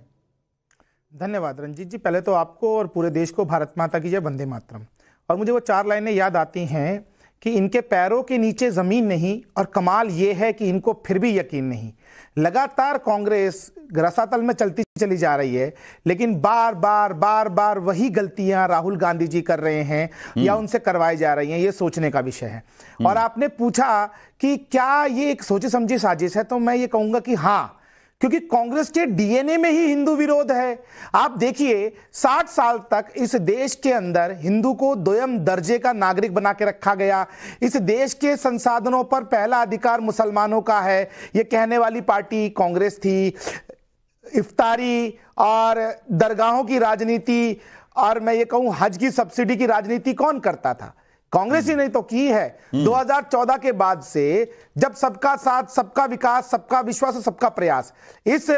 धन्यवाद रंजीत जी। पहले तो आपको और पूरे देश को भारत माता की जय, वंदे मातरम। और मुझे वो चार लाइनें याद आती हैं कि इनके पैरों के नीचे ज़मीन नहीं और कमाल ये है कि इनको फिर भी यकीन नहीं। लगातार कांग्रेस रसातल में चलती चली जा रही है लेकिन बार बार बार बार वही गलतियाँ राहुल गांधी जी कर रहे हैं या उनसे करवाई जा रही हैं ये सोचने का विषय है। और आपने पूछा कि क्या ये एक सोची समझी साजिश है तो मैं ये कहूँगा कि हाँ क्योंकि कांग्रेस के डीएनए में ही हिंदू विरोध है। आप देखिए 60 साल तक इस देश के अंदर हिंदू को दोयम दर्जे का नागरिक बना के रखा गया। इस देश के संसाधनों पर पहला अधिकार मुसलमानों का है। यह कहने वाली पार्टी कांग्रेस थी। इफ्तारी और दरगाहों की राजनीति, और मैं ये कहूँ, हज की सब्सिडी की राजनीति कौन करता था? कांग्रेस ही नहीं तो की है। 2014 के बाद से जब सबका साथ सबका विकास सबका विश्वास और सबका प्रयास इस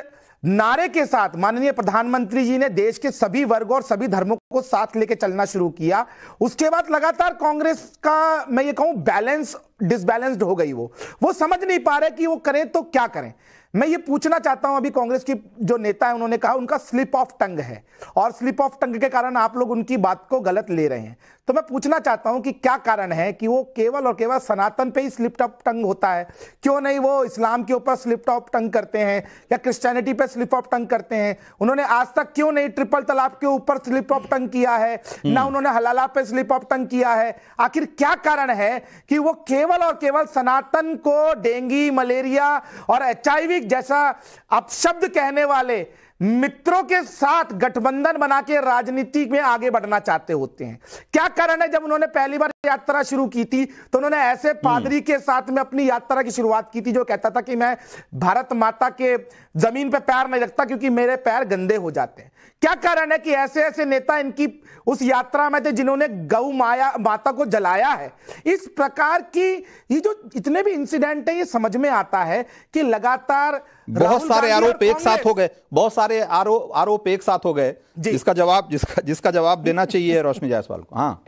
नारे के साथ माननीय प्रधानमंत्री जी ने देश के सभी वर्ग और सभी धर्मों को साथ लेके चलना शुरू किया। उसके बाद लगातार कांग्रेस का मैं ये कहूँ बैलेंस डिसबैलेंस्ड हो गई वो। वो समझ नहीं पा रहे कि वो करें तो क्या करें। मैं ये पूछना चाहता हूँ अभी कांग्रेस की जो नेता है उन्होंने कहा उनका स्लिप ऑफ़ टंग है। और स्लिप ऑफ़ टंग के कारण आप लोग उनकी बात को गलत ले रहे हैं। तो मैं पूछना चाहता हूँ कि क्या कारण है कि वो केवल और केवल सनातन पे ही स्लिप टॉप टंग होता है? क्यों नहीं वो इस्लाम के ऊपर स्लिप टॉप टंग करते हैं या क्रिश्चियनिटी पे स्लिप ऑफ़ टंग करते हैं? उन्होंने आज तक क्यों नहीं ट्रिपल तलाक के ऊपर स्लिप ऑफ़ टंग किया है? ना उन्होंने हलाला पे स्लिप ऑफ़ टंग किया है। आखिर क्या कारण है कि वो केवल और केवल सनातन को डेंगी मलेरिया और एचआईवी जैसा अपशब्द कहने वाले मित्रों के साथ गठबंधन बना के राजनीति में आगे बढ़ना चाहते होते हैं। क्या कारण है जब उन्होंने पहली बार यात्रा शुरू की थी तो उन्होंने ऐसे पादरी के साथ में अपनी यात्रा की शुरुआत की थी जो कहता था कि मैं भारत माता के ज़मीन पे पैर नहीं रखता क्योंकि मेरे पैर गंदे हो जाते हैं। क्या कारण है कि ऐसे ऐसे नेता इनकी उस यात्रा में थे जिन्होंने गौ माया माता को जलाया है? इस प्रकार की ये जो इतने भी इंसिडेंट है ये समझ में आता है कि लगातार बहुत सारे आरोप एक साथ हो गए बहुत सारे आरोप आरोप एक साथ हो गए। जिसका जवाब जिसका जिसका जवाब देना चाहिए रोशनी जायसवाल को। हाँ।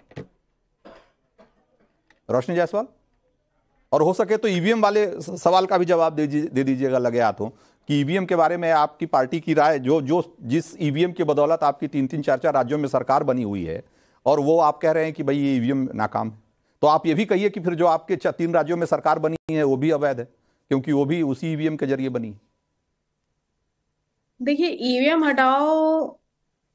रोशनी जायसवाल? और हो सके तो ईवीएम वाले सवाल का भी जवाब दे दीजिएगा, लगे हाथों। कि ईवीएम के बारे में आपकी पार्टी की राय, जो जो जिस ईवीएम की बदौलत आपकी तीन तीन चार चार राज्यों में सरकार बनी हुई है, और वो आप कह रहे हैं कि भाई ये ईवीएम नाकाम है। तो आप ये भी कहिए कि फिर जो आपके तीन राज्यों में सरकार बनी है, वो भी अवैध है, क्योंकि वो भी उसी ईवीएम के ज़रिए बनी देखिए ईवीएम हटाओ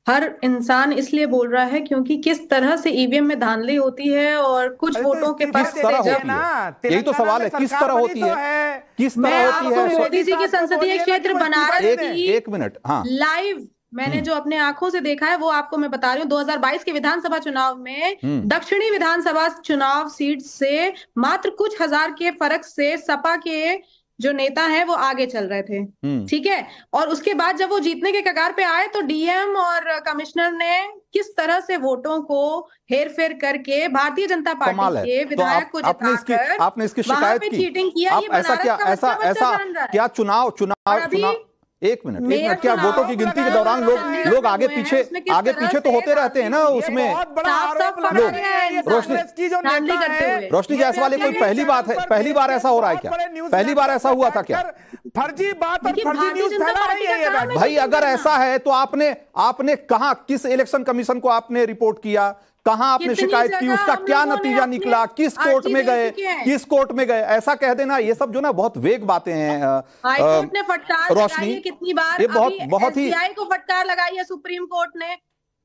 हर इंसान इसलिए बोल रहा है क्योंकि किस तरह से ईवीएम में धांधली होती है और कुछ तो वोटों के पास यही तो सवाल है किस तरह होती है? तो किस तरह होती है? मोदी जी की संसदीय क्षेत्र बनारस की एक मिनट हाँ। लाइव मैंने हम्म। जो अपने आँखों से देखा है वो आपको मैं बता रही हूँ 2022 के विधानसभा चुनाव में हम्म। दक्षिणी विधानसभा चुनाव सीट से मात्र कुछ हज़ार के फ़र्क से सपा के जो नेता है वो आगे चल रहे थे। हम्म। ठीक है? और उसके बाद जब वो जीतने के कगार पे आए तो डीएम और कमिश्नर ने किस तरह से वोटों को हेर फेर करके भारतीय जनता पार्टी के तो विधायक को जिताकर आपने इसकी शिकायत की। चीटिंग किया आप ऐसा क्या ऐसा ऐसा क्या चुनाव चुनाव एक मिनट एक मिनट। क्या वोटों की गिनती के दौरान लोग लोग आगे पीछे आगे पीछे तो होते रहते हैं ना उसमें। लोग रोशनी रोशनी जायसवाल कोई पहली बात है? पहली बार ऐसा हो रहा है क्या? पहली बार ऐसा हुआ था क्या? फर्जी बात और फर्जी न्यूज़ फैला रही है भाई अगर ऐसा है तो आपने आपने कहा किस इलेक्शन कमीशन को आपने रिपोर्ट किया? कहाँ आपने शिकायत की? उसका क्या नतीजा निकला? किस कोर्ट में गए? किस कोर्ट में गए? ऐसा कह देना ये सब जो ना बहुत वेग बातें हैं रोशनी कितनी बार? ये बहुत बहुत ही को फटकार लगाई है सुप्रीम कोर्ट ने।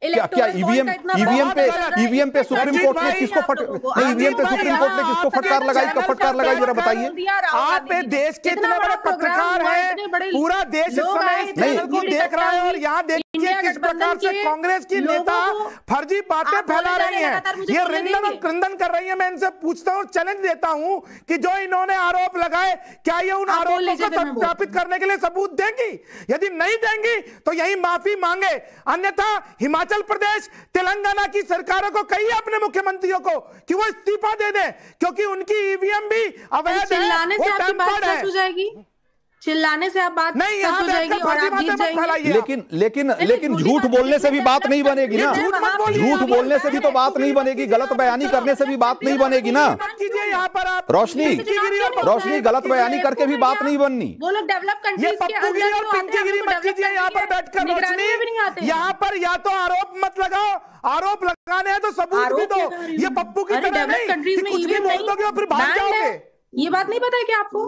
क्या क्या ईवीएम ईवीएम पे ईवीएम पे सुप्रीम कोर्ट ने किसको फट नहीं ईवीएम पे सुप्रीम कोर्ट ने किसको फटकार लगाई? का फटकार लगाई जरा बताइए। आप देश के इतने बड़े पत्रकार हैं पूरा देश इस समय को देख रहा है और यहाँ देखिए किस प्रकार से कांग्रेस की नेता फर्जी बातें फैला रही हैं ये रिंदन और क्रंदन कर रही है मैं इनसे पूछता हूँ चैलेंज देता हूँ कि जो इन्होंने आरोप लगाए क्या ये उन आरोपों को सत्यापित करने के लिए सबूत देंगी? यदि नहीं देंगी तो यही माफ़ी मांगे। अन्यथा हिमाचल प्रदेश तेलंगाना की सरकारों को कही अपने मुख्यमंत्रियों को कि वो इस्तीफा दे दें क्योंकि उनकी ईवीएम भी अवैध है वो टेम्पर्ड है। चिल्लाने से आप बात नहीं यहाँ हो जाएगी और आप जीत जाएँगे। लेकिन लेकिन लेकिन झूठ बोलने से भी बात नहीं बनेगी ना। झूठ बोलने से भी तो बात नहीं बनेगी गलत बयानी करने से भी बात नहीं बनेगी ना। यहाँ पर आप। रोशनी रोशनी गलत बयानी करके भी बात नहीं बननी। वो लोग डेवलप develop यहाँ पर या तो आरोप मत लगाओ आरोप लगाने हैं तो सबूत भी दो। ये पप्पू की तरह नहीं कि कुछ भी बोल दोगे और फिर भाग जाओगे। ये बात नहीं पता है क्या आपको?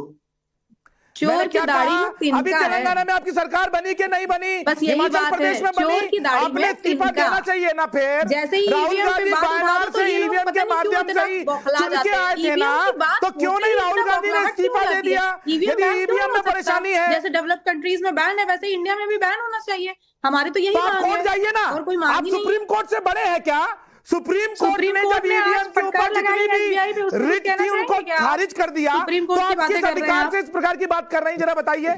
चोर की दाढ़ी में अभी तिनका तेलंगाना में आपकी सरकार बनी कि नहीं बनी? बस यही बात प्रदेश में बनी? की दाढ़ी आपने में इस्तीफा देना चाहिए ना फिर? जैसे ही राहुल गांधी बात बायनार तो से ईवीएम के क्यों माध्यम से ही बौखला चुन के आए थे ना? की बात तो क्यों नहीं राहुल गांधी ने इस्तीफा दे दिया? यदि ईवीएम में परेशानी है। जैसे डेवलप कंट्रीज़ में बैन है वैसे इंडिया में भी बैन होना चाहिए। हमारे तो यही तो कोर्ट है। जाइए ना। और कोई आप सुप्रीम कोर्ट से बड़े हैं क्या? सुप्रीम कोर्ट सुप्रीम ने जब ईवीएम के ऊपर जितनी भी रिट थी उनको? खारिज कर दिया तो आप किस कर रहे हैं अधिकार से इस प्रकार की बात कर रहे हैं जरा बताइए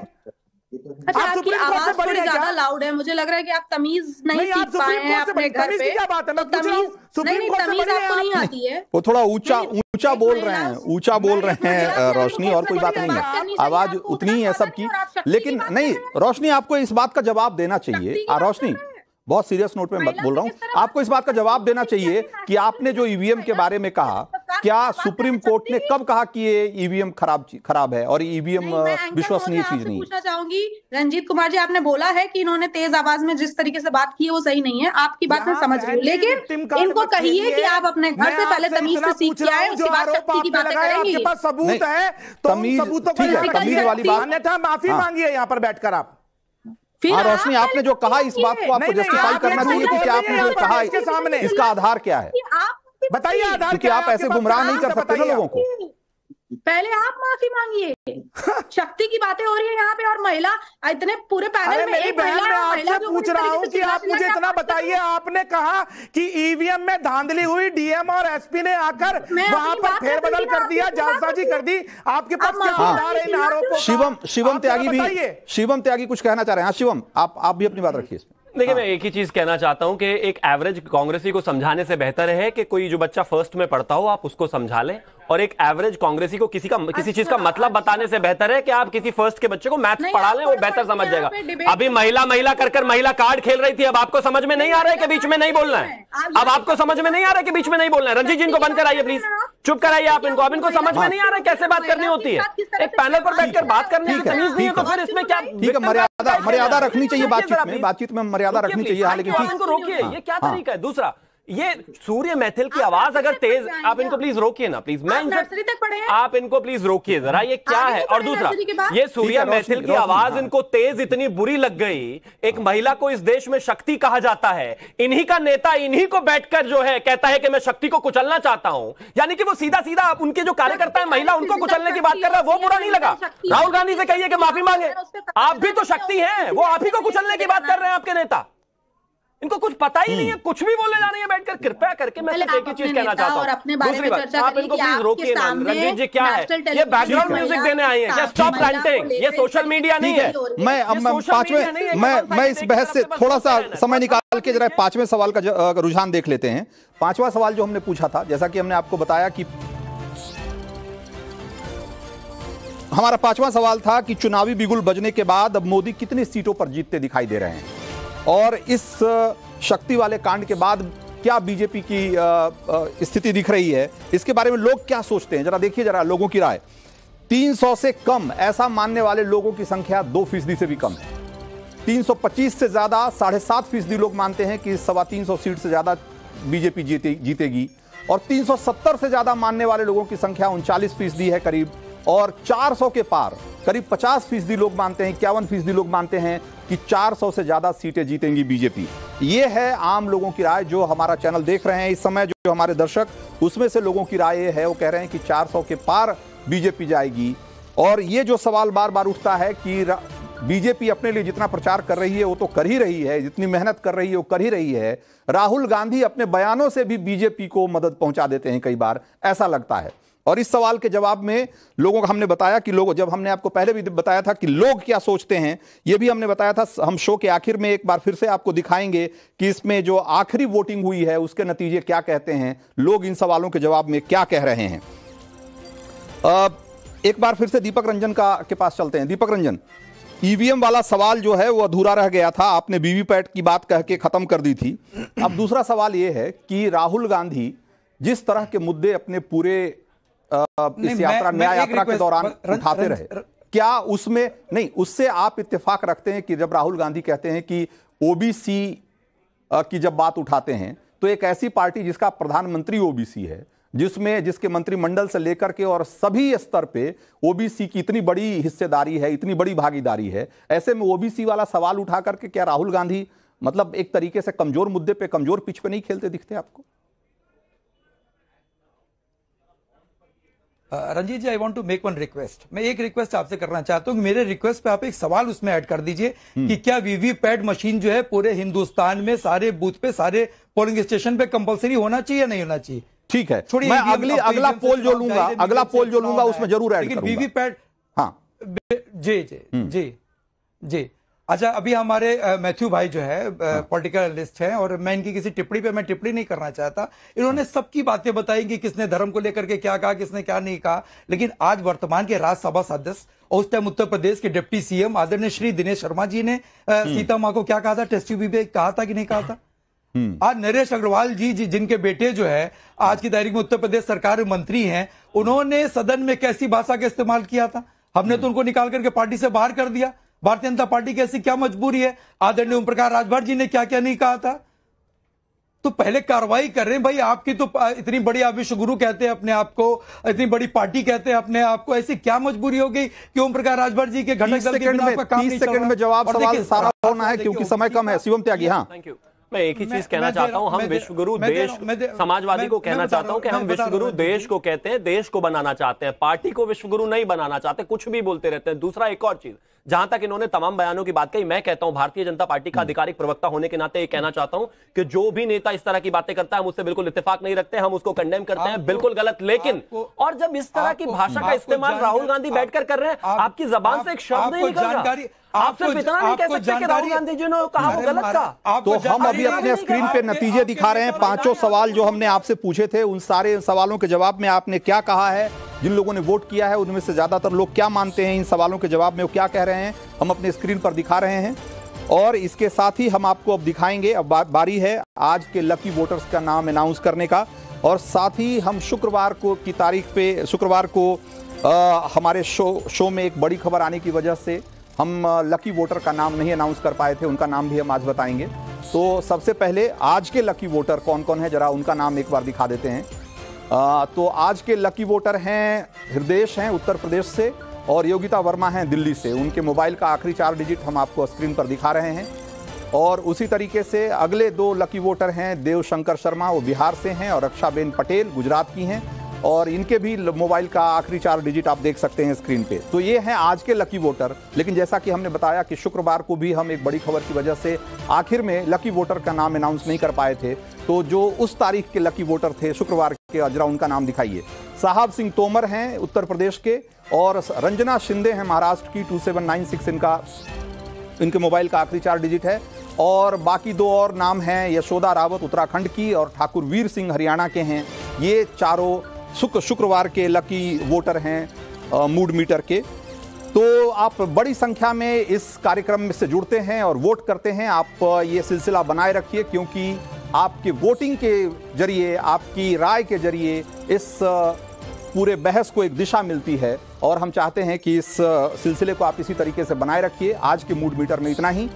अच्छा आप आपकी सुप्रीम कोर्ट से आवाज़ थोड़ी ज़्यादा लाउड है मुझे लग रहा है कि आप तमीज नहीं नहीं, सीख पाए हैं अपने घर पे क्या बात है? तो पूछ रहा तमीज सुप्रीम नहीं नहीं कोर्ट से बड़ी आपको नहीं आती है वो थोड़ा ऊँचा ऊँचा बोल रहे हैं ऊँचा बोल रहे हैं रोशनी और कोई बात नहीं है आवाज़ उतनी ही है सबकी लेकिन नहीं। रोशनी आपको इस बात का जवाब देना चाहिए रोशनी। बहुत सीरियस नोट में बोल रहा हूँ। आपको इस बात का जवाब देना चाहिए कि आपने जो ईवीएम के बारे में कहा क्या सुप्रीम कोर्ट ने कब कहा कि ये ईवीएम खराब खराब है और ईवीएम एंकर विश्वसनीय चीज़ नहीं है? पूछना चाहूँगी। रंजीत कुमार जी आपने बोला है कि इन्होंने तेज आवाज़ में जिस तरीके से बात की है वो सही नहीं है। आपकी बात मैं समझ रही हूँ। लेकिन इनको कहिए कि आप अपने घर से पहले तमीज से सीख के आए उसके बाद शक्ति की बातें करेंगी। है तो तमीज- ठीक है, तमीज वाली बात- अन्यथा माफ़ी हाँ। मांगिए यहाँ पर बैठकर आप। हाँ रोशनी आपने जो कहा इस बात को आपको जस्टिफाई करना चाहिए कि क्या आपने जो कहा इसके सामने। इसका आधार क्या है? बताइए आधार क्योंकि क्या आप ऐसे गुमराह नहीं कर सकते ना लोगों को। पहले आप माफ़ी मांगिए। शक्ति की बातें हो रही है यहाँ पे और महिला इतने पूरे पैनल में मेरी एक बहन महिला मैं आपसे पूछ रहा हूँ कि आप मुझे इतना बताइए आपने कहा कि ईवीएम में धांधली हुई डीएम और एसपी ने आकर वहाँ पर फेरबदल कर दिया जालसाजी कर दी। आपके पास क्या है आरोपों शिवम शिवम त्यागी भी शिवम त्यागी कुछ कहना चाह रहे हैं। हाँ शिवम आप आप भी अपनी बात रखिए इसमें। देखिए मैं एक ही चीज़ कहना चाहता हूँ कि एक एवरेज कांग्रेसी को समझाने से बेहतर है कि कोई जो बच्चा फ़र्स्ट में पढ़ता हो आप उसको समझा लें। और एक एवरेज कांग्रेसी को किसी का किसी चीज़ का मतलब बताने से बेहतर है कि आप किसी फ़र्स्ट के बच्चे को मैथ्स पढ़ा लें वो बेहतर समझ जाएगा। अभी महिला महिला कर कर महिला कार्ड खेल रही थी अब आपको समझ में नहीं आ रहा है कि बीच में नहीं बोलना है? अब आपको समझ में नहीं आ रहा है कि बीच में नहीं बोलना है? रंजीत जी इनको बंद कराइए प्लीज़ चुप कराइए आप इनको। अब इनको समझ में नहीं आ रहा है कैसे बात करनी होती है। एक पैनल पर बैठकर बात करने की है, तमीज नहीं है तो फिर इसमें क्या ठीक है मर्यादा मर्यादा रखनी चाहिए बातचीत में बातचीत में मर्यादा रखनी चाहिए हाँ लेकिन इनको रोकिए ये क्या हाँ। तरीका है? दूसरा ये सूर्य मैथिल की आवाज़ अगर तेज आप इनको प्लीज़ रोकिए ना प्लीज़ मैं आप नर्सरी तक पढ़े हैं? आप इनको प्लीज़ रोकिए जरा ये क्या है? और दूसरा? ये सूर्य मैथिल की आवाज़ हाँ। इनको तेज इतनी बुरी लग गई एक महिला को इस देश में शक्ति कहा जाता है। इन्हीं का नेता इन्हीं को बैठकर जो है कहता है कि मैं शक्ति को कुचलना चाहता हूँ। यानी कि वो सीधा सीधा उनके जो कार्यकर्ता है महिला उनको कुचलने की बात कर रहा है वो बुरा नहीं लगा। राहुल गांधी से कहिए कि माफ़ी मांगे। आप भी तो शक्ति है वो आप ही को कुचलने की बात कर रहे हैं आपके नेता। इनको कुछ पता ही नहीं है कुछ भी बोलने जा रही है बैठकर कृपया करके मैं सिर्फ़ एक ही चीज़ कहना चाहता हूँ। और अपने बारे दूसरी में बात चर्चा आप इनको प्लीज़ रोकिए रंजीत जी क्या है? ये बैकग्राउंड म्यूज़िक देने आई है। स्टॉप रैंटिंग ये सोशल मीडिया नहीं है। मैं अब मैं पाँचवें मैं मैं इस बहस से थोड़ा सा। समय निकाल के जरा। पाँचवें सवाल का रुझान देख लेते हैं। पांचवा सवाल जो हमने पूछा था जैसा कि हमने आपको बताया कि हमारा पांचवा सवाल था कि चुनावी बिगुल बजने के बाद अब मोदी कितनी सीटों पर जीतते दिखाई दे रहे हैं। और इस शक्ति वाले कांड के बाद क्या बीजेपी की स्थिति दिख रही है? इसके बारे में लोग क्या सोचते हैं? जरा देखिए जरा लोगों की राय। 300 से कम, ऐसा मानने वाले लोगों की संख्या दो फ़ीसदी से भी कम है। 325 से ज़्यादा, साढ़े सात फ़ीसदी लोग मानते हैं कि सवा तीन सौ सीट से ज़्यादा बीजेपी जीते, जीतेगी। और 370 से ज़्यादा मानने वाले लोगों की संख्या उनचालीस फ़ीसदी है, करीब और 400 के पार, करीब 50 फ़ीसदी लोग मानते हैं, इक्यावन फ़ीसदी लोग मानते हैं कि 400 से ज़्यादा सीटें जीतेंगी बीजेपी। ये है आम लोगों की राय जो हमारा चैनल देख रहे हैं। इस समय जो हमारे दर्शक, उसमें से लोगों की राय है, वो कह रहे हैं कि 400 के पार बीजेपी जाएगी। और ये जो सवाल बार बार उठता है कि बीजेपी अपने लिए जितना प्रचार कर रही है, वो तो कर ही रही है, जितनी मेहनत कर रही है, वो कर ही रही है। राहुल गांधी अपने बयानों से भी बीजेपी को मदद पहुँचा देते हैं कई बार, ऐसा लगता है। और इस सवाल के जवाब में लोगों को हमने बताया कि लोग जब हमने आपको पहले भी बताया था कि लोग क्या सोचते हैं ये भी हमने बताया था हम शो के आखिर में एक बार फिर से आपको दिखाएँगे कि इसमें जो आखिरी वोटिंग हुई है उसके नतीजे क्या कहते हैं लोग इन सवालों के जवाब में क्या कह रहे हैं। अ, एक बार फिर से दीपक रंजन का के पास चलते हैं। दीपक रंजन ईवीएम वाला सवाल जो है वो अधूरा रह गया था आपने वीवीपैट की बात कह के खत्म कर दी थी। अब दूसरा सवाल ये है कि राहुल गांधी जिस तरह के मुद्दे अपने पूरे आ, इस यात्रा न्याय यात्रा के दौरान उठाते रहे। क्या उसमें नहीं उससे आप इत्तेफाक रखते हैं कि जब राहुल गांधी कहते हैं कि ओबीसी की जब बात उठाते हैं तो एक ऐसी पार्टी जिसका प्रधानमंत्री ओबीसी है जिसमें जिसके मंत्रिमंडल से लेकर के और सभी स्तर पे ओबीसी की इतनी बड़ी हिस्सेदारी है इतनी बड़ी भागीदारी है ऐसे में ओबीसी वाला सवाल उठा करके क्या राहुल गांधी मतलब एक तरीके से कमज़ोर मुद्दे पे कमज़ोर पिच पे नहीं खेलते दिखते आपको? Ranjit ji I want to make one request मैं एक रिक्वेस्ट आपसे करना चाहता हूँ कि मेरे रिक्वेस्ट पे आप एक सवाल उसमें ऐड कर दीजिए कि क्या वीवीपैट मशीन जो है पूरे हिंदुस्तान में सारे बूथ पे सारे पोलिंग स्टेशन पे कंपलसरी होना चाहिए या नहीं होना चाहिए? ठीक है। छोड़िए मैं अगली अगला पोल जो लूँगा अगला पोल जो लूँगा उसमें ज़रूर ऐड लेकिन वीवीपैट हाँ। जी जी जी जी। अच्छा अभी हमारे मैथ्यू भाई जो है पॉलिटिकल एनालिस्ट हैं और मैं इनकी किसी टिप्पणी पे मैं टिप्पणी नहीं करना चाहता। इन्होंने सबकी बातें बताई कि किसने धर्म को लेकर के क्या कहा किसने क्या नहीं कहा। लेकिन आज वर्तमान के राज्यसभा सदस्य और उस टाइम उत्तर प्रदेश के डिप्टी सीएम आदरणीय श्री दिनेश शर्मा जी ने सीता माँ को क्या कहा था? टेस्ट ट्यूब पे कहा था कि नहीं कहा था? आज नरेश अग्रवाल जी, जी जिनके बेटे जो है आज की तारीख में उत्तर प्रदेश सरकार मंत्री हैं उन्होंने सदन में कैसी भाषा का इस्तेमाल किया था? हमने तो उनको निकाल करके पार्टी से बाहर कर दिया। भारतीय जनता पार्टी की ऐसी क्या मजबूरी है? आदरणीय ओम प्रकाश राजभर जी ने क्या क्या नहीं कहा था? तो पहले कार्रवाई कर रहे हैं भाई आपकी तो इतनी बड़ी आप विश्व गुरु कहते हैं अपने आप को इतनी बड़ी पार्टी कहते हैं अपने आप को ऐसी क्या मजबूरी हो गई कि ओम प्रकाश राजभर जी के घटक दल के में काम सेकंड में जवाब सवाल सारा होना है क्योंकि समय कम है। शिवम त्यागी हाँ। थैंक यू मैं एक ही चीज़ कहना चाहता हूँ हम मैं दे- विश्व गुरु मैं दे देश समाजवादी को कहना चाहता हूँ कि हम मैं बता विश्व गुरु रहा हूँ, देश को कहते हैं देश को बनाना चाहते हैं पार्टी को विश्वगुरु नहीं बनाना चाहते कुछ भी बोलते रहते हैं। दूसरा एक और चीज़ जहाँ तक इन्होंने तमाम बयानों की बात कही मैं कहता हूँ भारतीय जनता पार्टी का आधिकारिक प्रवक्ता होने के नाते ये कहना चाहता हूँ कि जो भी नेता इस तरह की बातें करता है हम उससे बिल्कुल इत्तेफाक नहीं रखते हम उसको कंडेम करते हैं बिल्कुल गलत। लेकिन और जब इस तरह की भाषा का इस्तेमाल राहुल गांधी बैठकर कर रहे हैं आपकी जबान से एक शब्द नहीं निकल रहा। आप सिर्फ़ इतना नहीं कह सकते कि राहुल गांधी जी ने कहा वो गलत कहा तो हम अभी अपने स्क्रीन पे नतीजे दिखा रहे हैं पाँचों सवाल जो हमने आपसे पूछे थे उन सारे सवालों के जवाब में आपने क्या कहा है जिन लोगों ने वोट किया है उनमें से ज़्यादातर लोग क्या मानते हैं इन सवालों के जवाब में वो क्या कह रहे हैं हम अपने स्क्रीन पर दिखा रहे हैं। और इसके साथ ही हम आपको अब दिखाएँगे अब बारी है आज के लकी वोटर्स का नाम अनाउंस करने का। और साथ ही हम शुक्रवार को की तारीख पे शुक्रवार को आ, हमारे शो शो में एक बड़ी खबर आने की वजह से हम लकी वोटर का नाम नहीं अनाउंस कर पाए थे उनका नाम भी हम आज बताएँगे। तो सबसे पहले आज के लकी वोटर कौन कौन है जरा उनका नाम एक बार दिखा देते हैं। आ, तो आज के लकी वोटर हैं हृदयेश हैं उत्तर प्रदेश से और योगिता वर्मा हैं दिल्ली से। उनके मोबाइल का आखिरी चार डिजिट हम आपको स्क्रीन पर दिखा रहे हैं। और उसी तरीके से अगले दो लकी वोटर हैं देव शंकर शर्मा वो बिहार से हैं और रक्षाबेन पटेल गुजरात की हैं। और इनके भी मोबाइल का आखिरी चार डिजिट आप देख सकते हैं स्क्रीन पे। तो ये हैं आज के लकी वोटर। लेकिन जैसा कि हमने बताया कि शुक्रवार को भी हम एक बड़ी खबर की वजह से आखिर में लकी वोटर का नाम अनाउंस नहीं कर पाए थे। तो जो उस तारीख के लकी वोटर थे, शुक्रवार के अजरा उनका नाम दिखाइए। साहब सिंह तोमर हैं उत्तर प्रदेश के और रंजना शिंदे हैं महाराष्ट्र की टू सेवन नाइन सिक्स इनका, इनके मोबाइल का आखिरी चार डिजिट है। और बाकी दो और नाम हैं यशोदा रावत उत्तराखंड की और ठाकुर वीर सिंह हरियाणा के हैं। ये चारों शुक्र शुक्रवार के लकी वोटर हैं मूड मीटर के। तो आप बड़ी संख्या में इस कार्यक्रम से जुड़ते हैं और वोट करते हैं। आप ये सिलसिला बनाए रखिए क्योंकि आपके वोटिंग के ज़रिए, आपकी राय के ज़रिए इस पूरे बहस को एक दिशा मिलती है। और हम चाहते हैं कि इस सिलसिले को आप इसी तरीके से बनाए रखिए। आज के मूड मीटर में इतना ही।